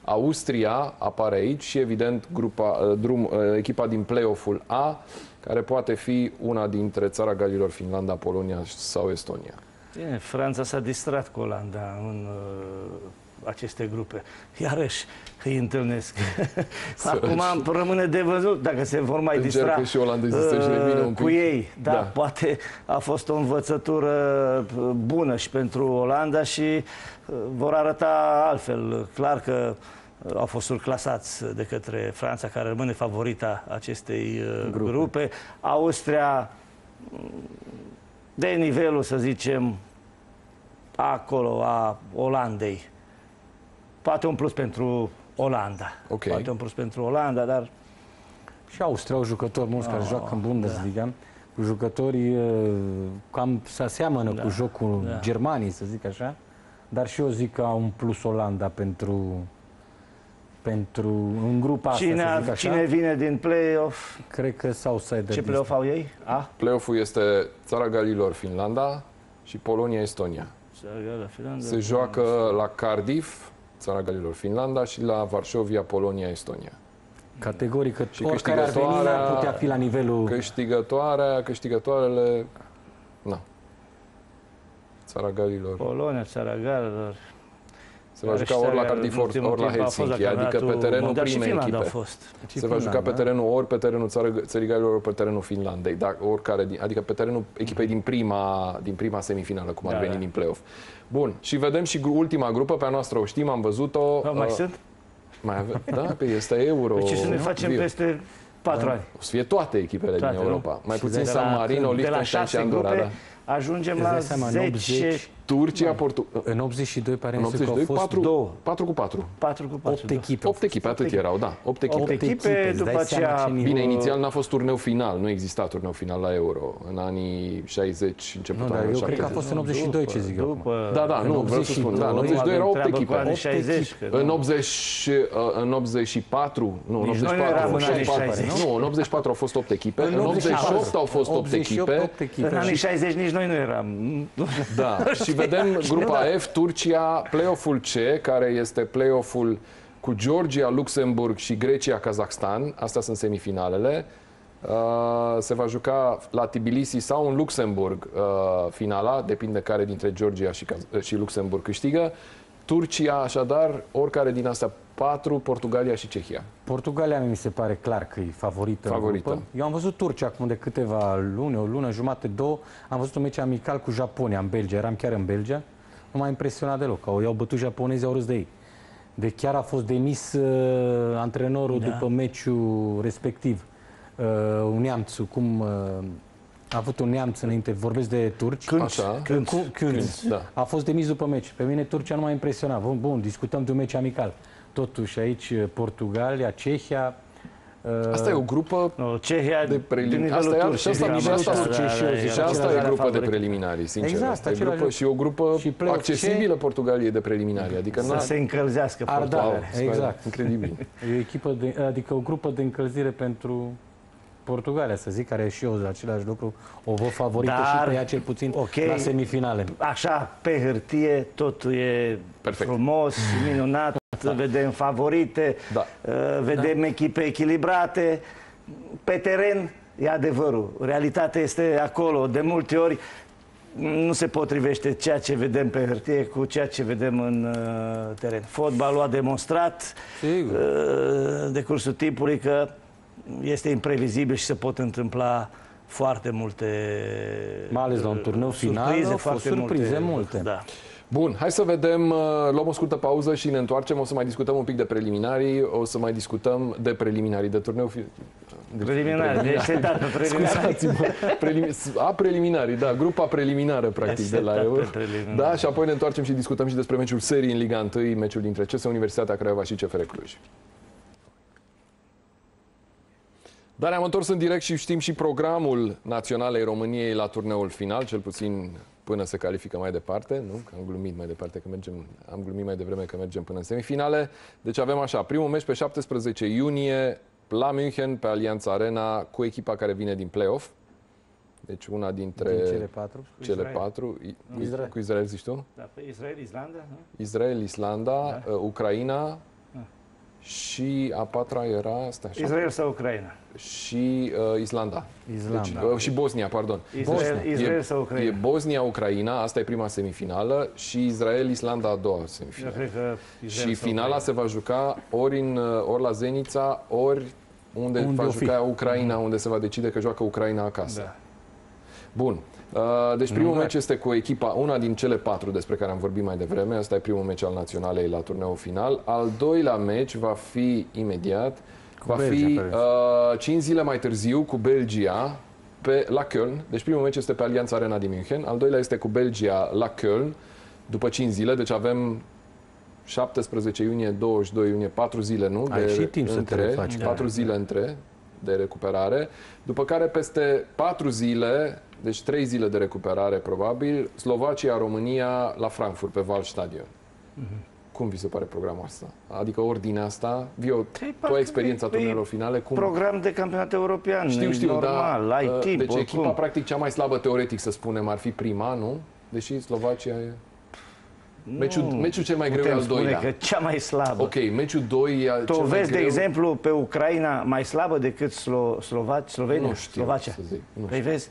Austria apare aici și evident grupa, uh, drum, uh, echipa din play-off-ul A, care poate fi una dintre țara Galilor, Finlanda, Polonia sau Estonia. Bine, Franța s-a distrat cu Olanda în uh, aceste grupe. Iarăși îi întâlnesc. Acum rămâne de văzut dacă se vor mai Încearcă distra și olandezii să-și uh, revină un cu pic. ei. Da, Da. poate a fost o învățătură uh, bună și pentru Olanda și uh, vor arăta altfel. Clar că uh, au fost surclasați de către Franța, care rămâne favorita acestei uh, grupe. grupe. Austria de nivelul, să zicem, acolo a Olandei. Poate un plus pentru Olanda. Ok. Poate un plus pentru Olanda, dar Și Austria au jucători mulți care Oh, joacă în Bundesliga. Cu jucători uh, cam se aseamănă Da, cu jocul da. Germaniei, să zic așa. Dar și eu zic că au un plus Olanda pentru, pentru în grupa asta, cine, să ar- zic așa. cine vine din play-off? Cred că s-au să Ce play-off au ei? A? Play-off-ul este țara Galilor, Finlanda și Polonia, Estonia. Se joacă la Cardiff, țara Galilor, Finlanda și la Varșovia, Polonia, Estonia. Categoric că Și oricare ar veni câștigătoarea- n-ar putea fi la nivelul... Câștigătoarea, câștigătoarele, na, țara Galilor. Polonia, țara Galilor. Se va juca ori la Cardiff, ori, ori la Helsinki, adică pe terenul Dar și primei Finlanda echipe. a fost. Și Se va juca Finlanda, pe terenul ori pe terenul țară, țării Galilor, ori pe terenul Finlandei, da, oricare, din- adică pe terenul echipei din prima, din prima semifinală, cum ar Da, veni da. din play-off. Bun, și vedem și gru- ultima grupă, pe a noastră o știm, am văzut-o. Mai uh, sunt? Mai ave- da, pe este euro. Deci ce să ne facem viu. peste patru ani? O să fie toate echipele Toate, din nu? Europa. Mai Și puțin de la- San Marino, de la Liechtenstein și șase Andorra. grupe, Da. Ajungem Îți la dai seama, în 10, 80, Turcia, Portu... în 82 pare În mi se că au 82, fost 4, două. 4 cu 4. 4 cu 4. 8 echipe. 8 echipe, atât erau, da. 8 echipe. Opt echipe, echipe, îți după dai seama aceea- ce nivel- Bine, inițial n-a fost turneu final, nu exista turneu final la Euro. În anii 60, Nu, începutul dar anilor eu cred că a 70. fost în 82 ce zic eu acum. După, Da, da, în nu, vreau să spun. Da, în 82 erau 8 treabă cu echipe. anii 8 60. echipe. că În, nu. 80, uh, în 84, nu, în Nici noi nu 84, eram în anii 84, 60. nu, în 84 au fost 8 echipe, În în 88 88 au fost 8 88, echipe. 8 echipe. În anii Și 60 nici noi nu eram. Da, și vedem grupa F, Turcia, play-off-ul C, care este play-off-ul cu Georgia, Luxemburg și Grecia, Kazakhstan. Astea sunt semifinalele. Uh, se va juca la Tbilisi sau în Luxemburg uh, finala, depinde care dintre Georgia și, Kaz- și Luxemburg câștigă. Turcia, așadar, oricare din astea patru, Portugalia și Cehia. Portugalia mi se pare clar că e favorită. în Favorită. grupă. Eu am văzut Turcia acum de câteva luni, o lună, jumate, două. Am văzut un meci amical cu Japonia în Belgia. Eram chiar în Belgia. Nu m-a impresionat deloc. Au, i-au bătut japonezii, au râs de ei. De chiar a fost demis uh, antrenorul da. după meciul respectiv. Uh, un neamț, cum uh, a avut un neamț înainte, vorbesc de turci. Când? Așa. Când? Cu- Künz. da. A fost demis după meci. Pe mine Turcia nu m-a impresionat. Bun, bun, discutăm de un meci amical. Totuși aici Portugalia, Cehia, Asta e o grupă No, Cehia de preliminari. din Asta nivelul e, și asta, Turciei, și cam asta, așa, da, și, da, și, și era asta e cea grupă de favorită. preliminari, sincer. Exact, Asta e același grupă, lucru. și o grupă Și play-off accesibilă Portugaliei de preliminari. Adică Să n-a- se încălzească Ar da, Portugalia. exact. Incredibil. E o echipă de, adică o grupă de încălzire pentru Portugalia, să zic, care și eu de același lucru o văd favorită Dar, și pe ea cel puțin ok. la semifinale. Așa, pe hârtie, totul e Perfect. frumos, minunat, vedem favorite, Da. uh, vedem echipe echilibrate. Pe teren, e adevărul, realitatea este acolo. De multe ori nu se potrivește ceea ce vedem pe hârtie cu ceea ce vedem în uh, teren. Fotbalul a demonstrat Sigur. uh, de cursul timpului că este imprevizibil și se pot întâmpla foarte multe Mai ales la un turneu final, surprize, au fost foarte surprize multe. Da. Bun, hai să vedem, uh, luăm o scurtă pauză și ne întoarcem. O să mai discutăm un pic de preliminarii, o să mai discutăm de preliminarii, de turneu fi... de Preliminar, deci se dat pe preliminar. Scuzați-mă, prelimi... a preliminarii, da, grupa preliminară practic Este de la dat Euro. pe preliminar. Da, și apoi ne întoarcem și discutăm și despre meciul serii în Liga 1, meciul dintre CS Universitatea Craiova și CFR Cluj. Dar ne-am întors în direct și știm și programul Naționalei României la turneul final, cel puțin până se califică mai departe, nu? Că am glumit mai departe că mergem, am glumit mai devreme că mergem până în semifinale. Deci avem așa, primul meci pe 17 iunie la München, pe Allianz Arena, cu echipa care vine din play-off. Deci una dintre Din cele patru. cele Israel. patru. I- Cu Israel. cu Israel zici tu? Da, pe Israel, Islanda, nu? Israel, Islanda, Da. uh, Ucraina și a patra era asta, așa? Israel sau Ucraina? și uh, Islanda. Islanda. Deci, uh, și Bosnia, pardon. Israel, Deci, Israel e, sau Ucraina? E Bosnia, Ucraina, asta e prima semifinală și Israel, Islanda a doua Eu semifinală. cred că Israel Și sau finala Ucraina. se va juca ori, în, uh, ori la Zenița, ori unde, Unde va o fi. juca Ucraina, unde se va decide că joacă Ucraina acasă. Da. Bun. Uh, Deci primul Nu, meci este cu echipa, una din cele patru despre care am vorbit mai devreme. Asta e primul meci al naționalei la turneul final. Al doilea meci va fi imediat. va Belgia, fi care- uh, 5 zile mai târziu cu Belgia pe, la Köln. Deci primul meci este pe Allianz Arena din München. Al doilea este cu Belgia la Köln după 5 zile. Deci avem 17 iunie, 22 iunie, 4 zile, nu? Ai și timp să te între, refaci. 4 zile între de recuperare. După care peste 4 zile, deci 3 zile de recuperare probabil, Slovacia, România la Frankfurt pe Waldstadion. Cum vi se pare programul asta? Adică ordinea asta? Vio, tu parcă ai experiența e- turnelor finale? Cum? Program de campionat european, Știu, e știu, normal, dar ai uh, timp, Deci oricum. echipa practic cea mai slabă teoretic, să spunem, ar fi prima, nu? Deși Slovacia e... Meciul, Nu meciul cel mai greu e putem al spune doilea. că cea mai slabă. Ok, meciul 2 e Tu cel mai vezi, de greu. exemplu, pe Ucraina mai slabă decât Slo- Slovaci, Slovenia? Nu știu Slovacia. să zic, nu Păi știu. vezi,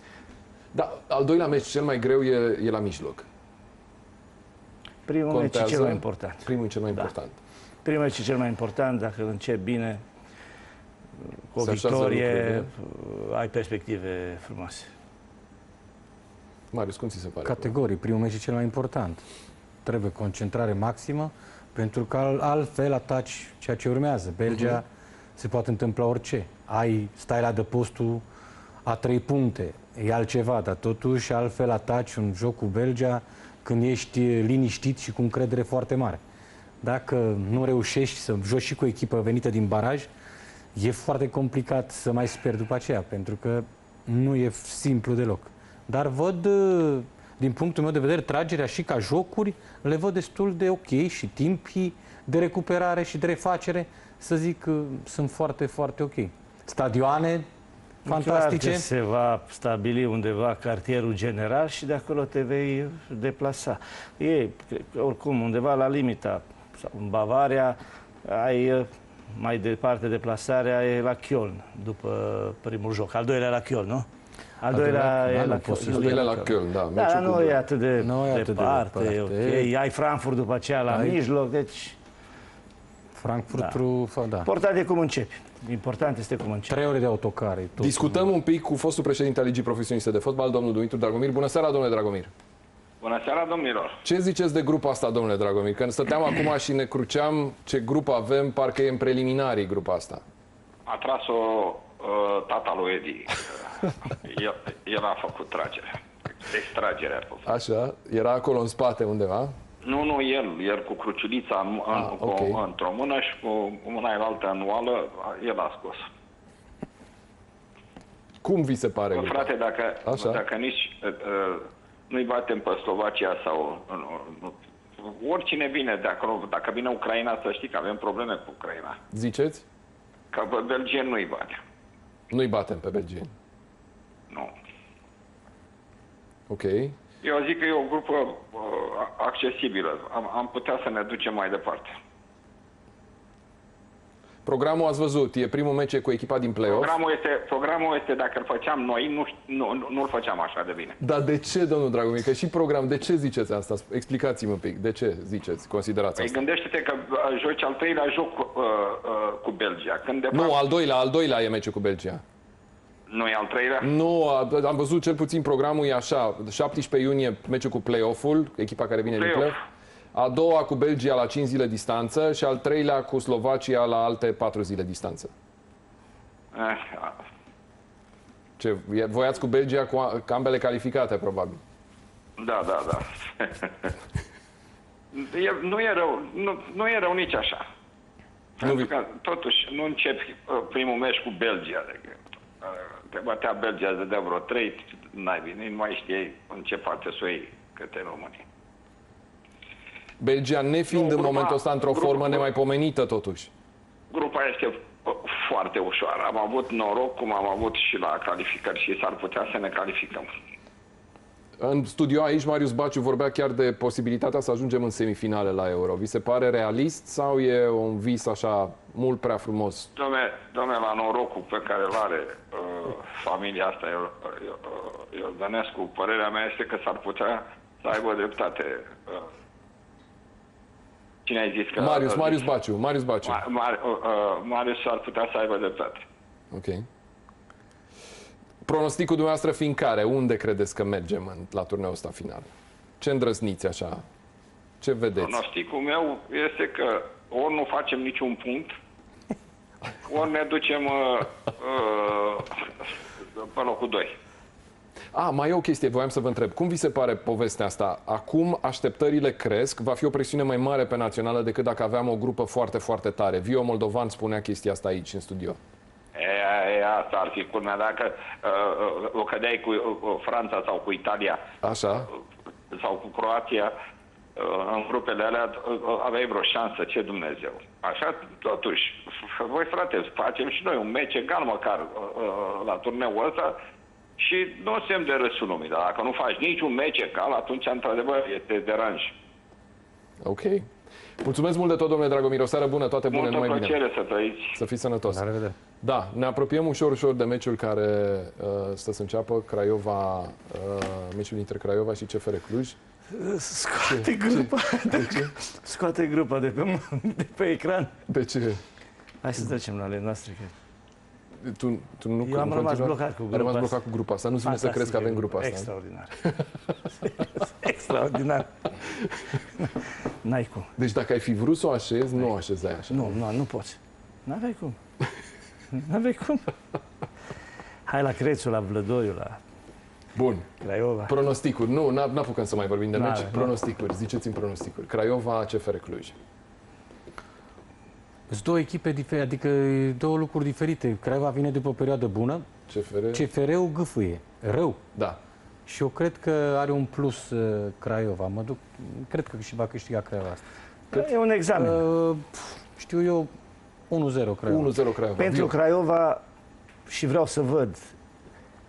Da, al doilea meci cel mai greu e, e la mijloc. primul meci e Contează. cel mai important. Primul e cel mai Da. important. Primul meci e cel mai important, dacă îl începi bine, cu o Se așează victorie, ai perspective frumoase. Marius, cum ți se pare? Categorii, primul meci e cel mai important. Trebuie concentrare maximă, pentru că al- altfel ataci ceea ce urmează. Belgia se poate întâmpla orice. Ai, stai la adăpostul a trei puncte, e altceva, dar totuși altfel ataci un joc cu Belgia când ești liniștit și cu încredere foarte mare. Dacă nu reușești să joci și cu o echipă venită din baraj, e foarte complicat să mai speri după aceea, pentru că nu e simplu deloc. Dar văd, uh, din punctul meu de vedere, tragerea și ca jocuri, le văd destul de ok și timpii de recuperare și de refacere, să zic, uh, sunt foarte, foarte ok. Stadioane Clar fantastice. că se va stabili undeva cartierul general și de acolo te vei deplasa. E, cred că, oricum, undeva la limita, sau în Bavaria, ai eh, mai departe deplasarea e la Köln, după primul joc. Al doilea la Köln, nu? Al doilea doilea, e da, la nu poți să Köln. Al doilea la Köln, da. Da, meciul nu cu- e atât de Nu e atât de departe, e departe. ok. Ai Frankfurt după aceea la Ai- mijloc, deci Frankfurtul, da. da. important e cum începi. Important este cum începi. Trei ore de autocare. Tot. Discutăm un pic cu fostul președinte al Ligii Profesioniste de Fotbal, domnul Dumitru Dragomir. Bună seara, domnule Dragomir! Bună seara, domnilor! Ce ziceți de grupa asta, domnule Dragomir? Când stăteam acum și ne cruceam ce grup avem, parcă e în preliminarii grupa asta. A tras-o uh, tata lui Edi. el, el a făcut tragerea. Extragerea. a fost. Așa, era acolo în spate undeva. Nu, nu, el. El cu cruciulița în, în, Ah, cu, ok. într-o mână și cu mâna în altă anuală, el a scos. Cum vi se pare? Bă, grupa? frate, dacă, Așa. dacă nici uh, uh, nu-i batem pe Slovacia sau... Uh, uh, oricine vine de acolo, dacă vine Ucraina, să știi că avem probleme cu Ucraina. Ziceți? Că pe Belgien nu-i batem. Nu-i batem pe belgieni. Nu. Ok. Eu zic că e o grupă uh, accesibilă. Am, am putea să ne ducem mai departe. Programul ați văzut, e primul meci cu echipa din play-off. Programul este, programul este dacă îl făceam noi, nu, ș- nu, nu, nu-l făceam așa de bine. Dar de ce, domnul Dragomir? Că și program, de ce ziceți asta? Explicați-mi un pic. De ce ziceți, considerați Păi asta? gândește-te că uh, joci al treilea joc uh, uh, cu Belgia. Când de Nu, fapt al doilea, al doilea e meciul cu Belgia. Nu e al treilea. Nu, a- am văzut cel puțin programul e așa. 17 iunie meciul cu play-off-ul, echipa care vine din Play-off. play-off. A doua cu Belgia la 5 zile distanță și al treilea cu Slovacia la alte 4 zile distanță. Eh, Ce, e- voiați cu Belgia cu, a- cu ambele calificate, probabil. Da, da, da. e, nu, e rău, nu, nu e rău nici așa. Pentru vi- că, totuși, nu începi uh, primul meci cu Belgia. Adică, uh, te batea Belgia de vreo trei, n-ai bine, nu mai știai în ce parte să o iei câte români. Belgia nefiind Nu, în grupa- momentul ăsta într-o grupa- formă nemaipomenită, totuși. Grupa este uh, foarte ușoară. Am avut noroc, cum am avut și la calificări și s-ar putea să ne calificăm. În studio aici, Marius Baciu vorbea chiar de posibilitatea să ajungem în semifinale la Euro. Vi se pare realist sau e un vis așa mult prea frumos? Domne, domne la norocul pe care îl are uh, familia asta Ior- Ior- Iordănescu, părerea mea este că s-ar putea să aibă dreptate. Uh, cine ai zis că... Marius, uh, Marius Baciu, Marius Baciu. Ma, Mar, uh, uh, Marius ar putea să aibă dreptate. Ok. Pronosticul dumneavoastră fiind care? Unde credeți că mergem în, la turneul ăsta final? Ce îndrăzniți așa? Ce vedeți? Pronosticul meu este că ori nu facem niciun punct, ori ne ducem uh, uh, pe locul 2. A, mai e o chestie, voiam să vă întreb. Cum vi se pare povestea asta? Acum așteptările cresc, va fi o presiune mai mare pe națională decât dacă aveam o grupă foarte, foarte tare. Vio Moldovan spunea chestia asta aici, în studio. E, e, asta ar fi culmea. Dacă uh, uh, o cădeai cu uh, Franța sau cu Italia Așa? sau cu Croația, uh, în grupele alea uh, uh, aveai vreo șansă, ce Dumnezeu. Așa, totuși, voi frate, facem și noi un meci egal măcar uh, uh, la turneul ăsta și nu semn de râsul lumii. Dar dacă nu faci niciun meci egal, atunci, într-adevăr, este deranj. Ok. Mulțumesc mult de tot, domnule Dragomir. O seară bună, toate bune, Multă numai bine. plăcere să trăiți. Să fiți sănătos. La revedere. Da, ne apropiem ușor, ușor de meciul care uh, stă să înceapă, Craiova, uh, meciul dintre Craiova și CFR Cluj. Scoate grupa, de scoate grupa de pe, de pe ecran. De ce? Hai să trecem la ale noastre. Că... Tu, tu nu Eu am în rămas continuare- blocat cu Ai grupa rămas asta. blocat cu grupa asta. Nu-ți vine să crezi că avem grupa asta. Extraordinar. Extraordinar. N-ai cum. Deci dacă ai fi vrut să o așezi, nu o așezai așa. Nu, nu, nu poți. N-aveai cum. N-aveai cum. Hai la Crețu, la Vlădoiu, la Bun. Craiova. Pronosticuri. Nu, n- n-apucăm să mai vorbim de N-are, meci. nu. Pronosticuri. Ziceți-mi pronosticuri. Craiova, CFR Cluj. Sunt două echipe diferite, adică e două lucruri diferite. Craiova vine după o perioadă bună, CFR? CFR-ul gâfâie, rău. Da. Și eu cred că are un plus uh, Craiova. Mă duc, cred că și va câștiga Craiova asta. E un examen. Uh, pf, știu eu, 1-0 Craiova. 1-0 Craiova. Pentru Viu. Craiova și vreau să văd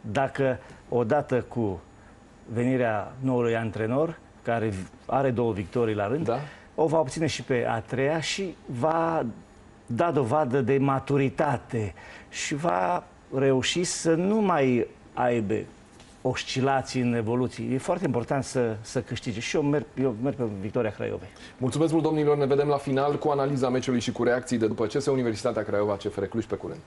dacă odată cu venirea noului antrenor, care are două victorii la rând, Da? o va obține și pe a treia și va da dovadă de maturitate și va reuși să nu mai aibă oscilații în evoluții. E foarte important să, să câștige. Și eu merg, eu merg pe victoria Craiovei. Mulțumesc mult, domnilor. Ne vedem la final cu analiza meciului și cu reacții de după CS Universitatea Craiova, CFR Cluj pe curând.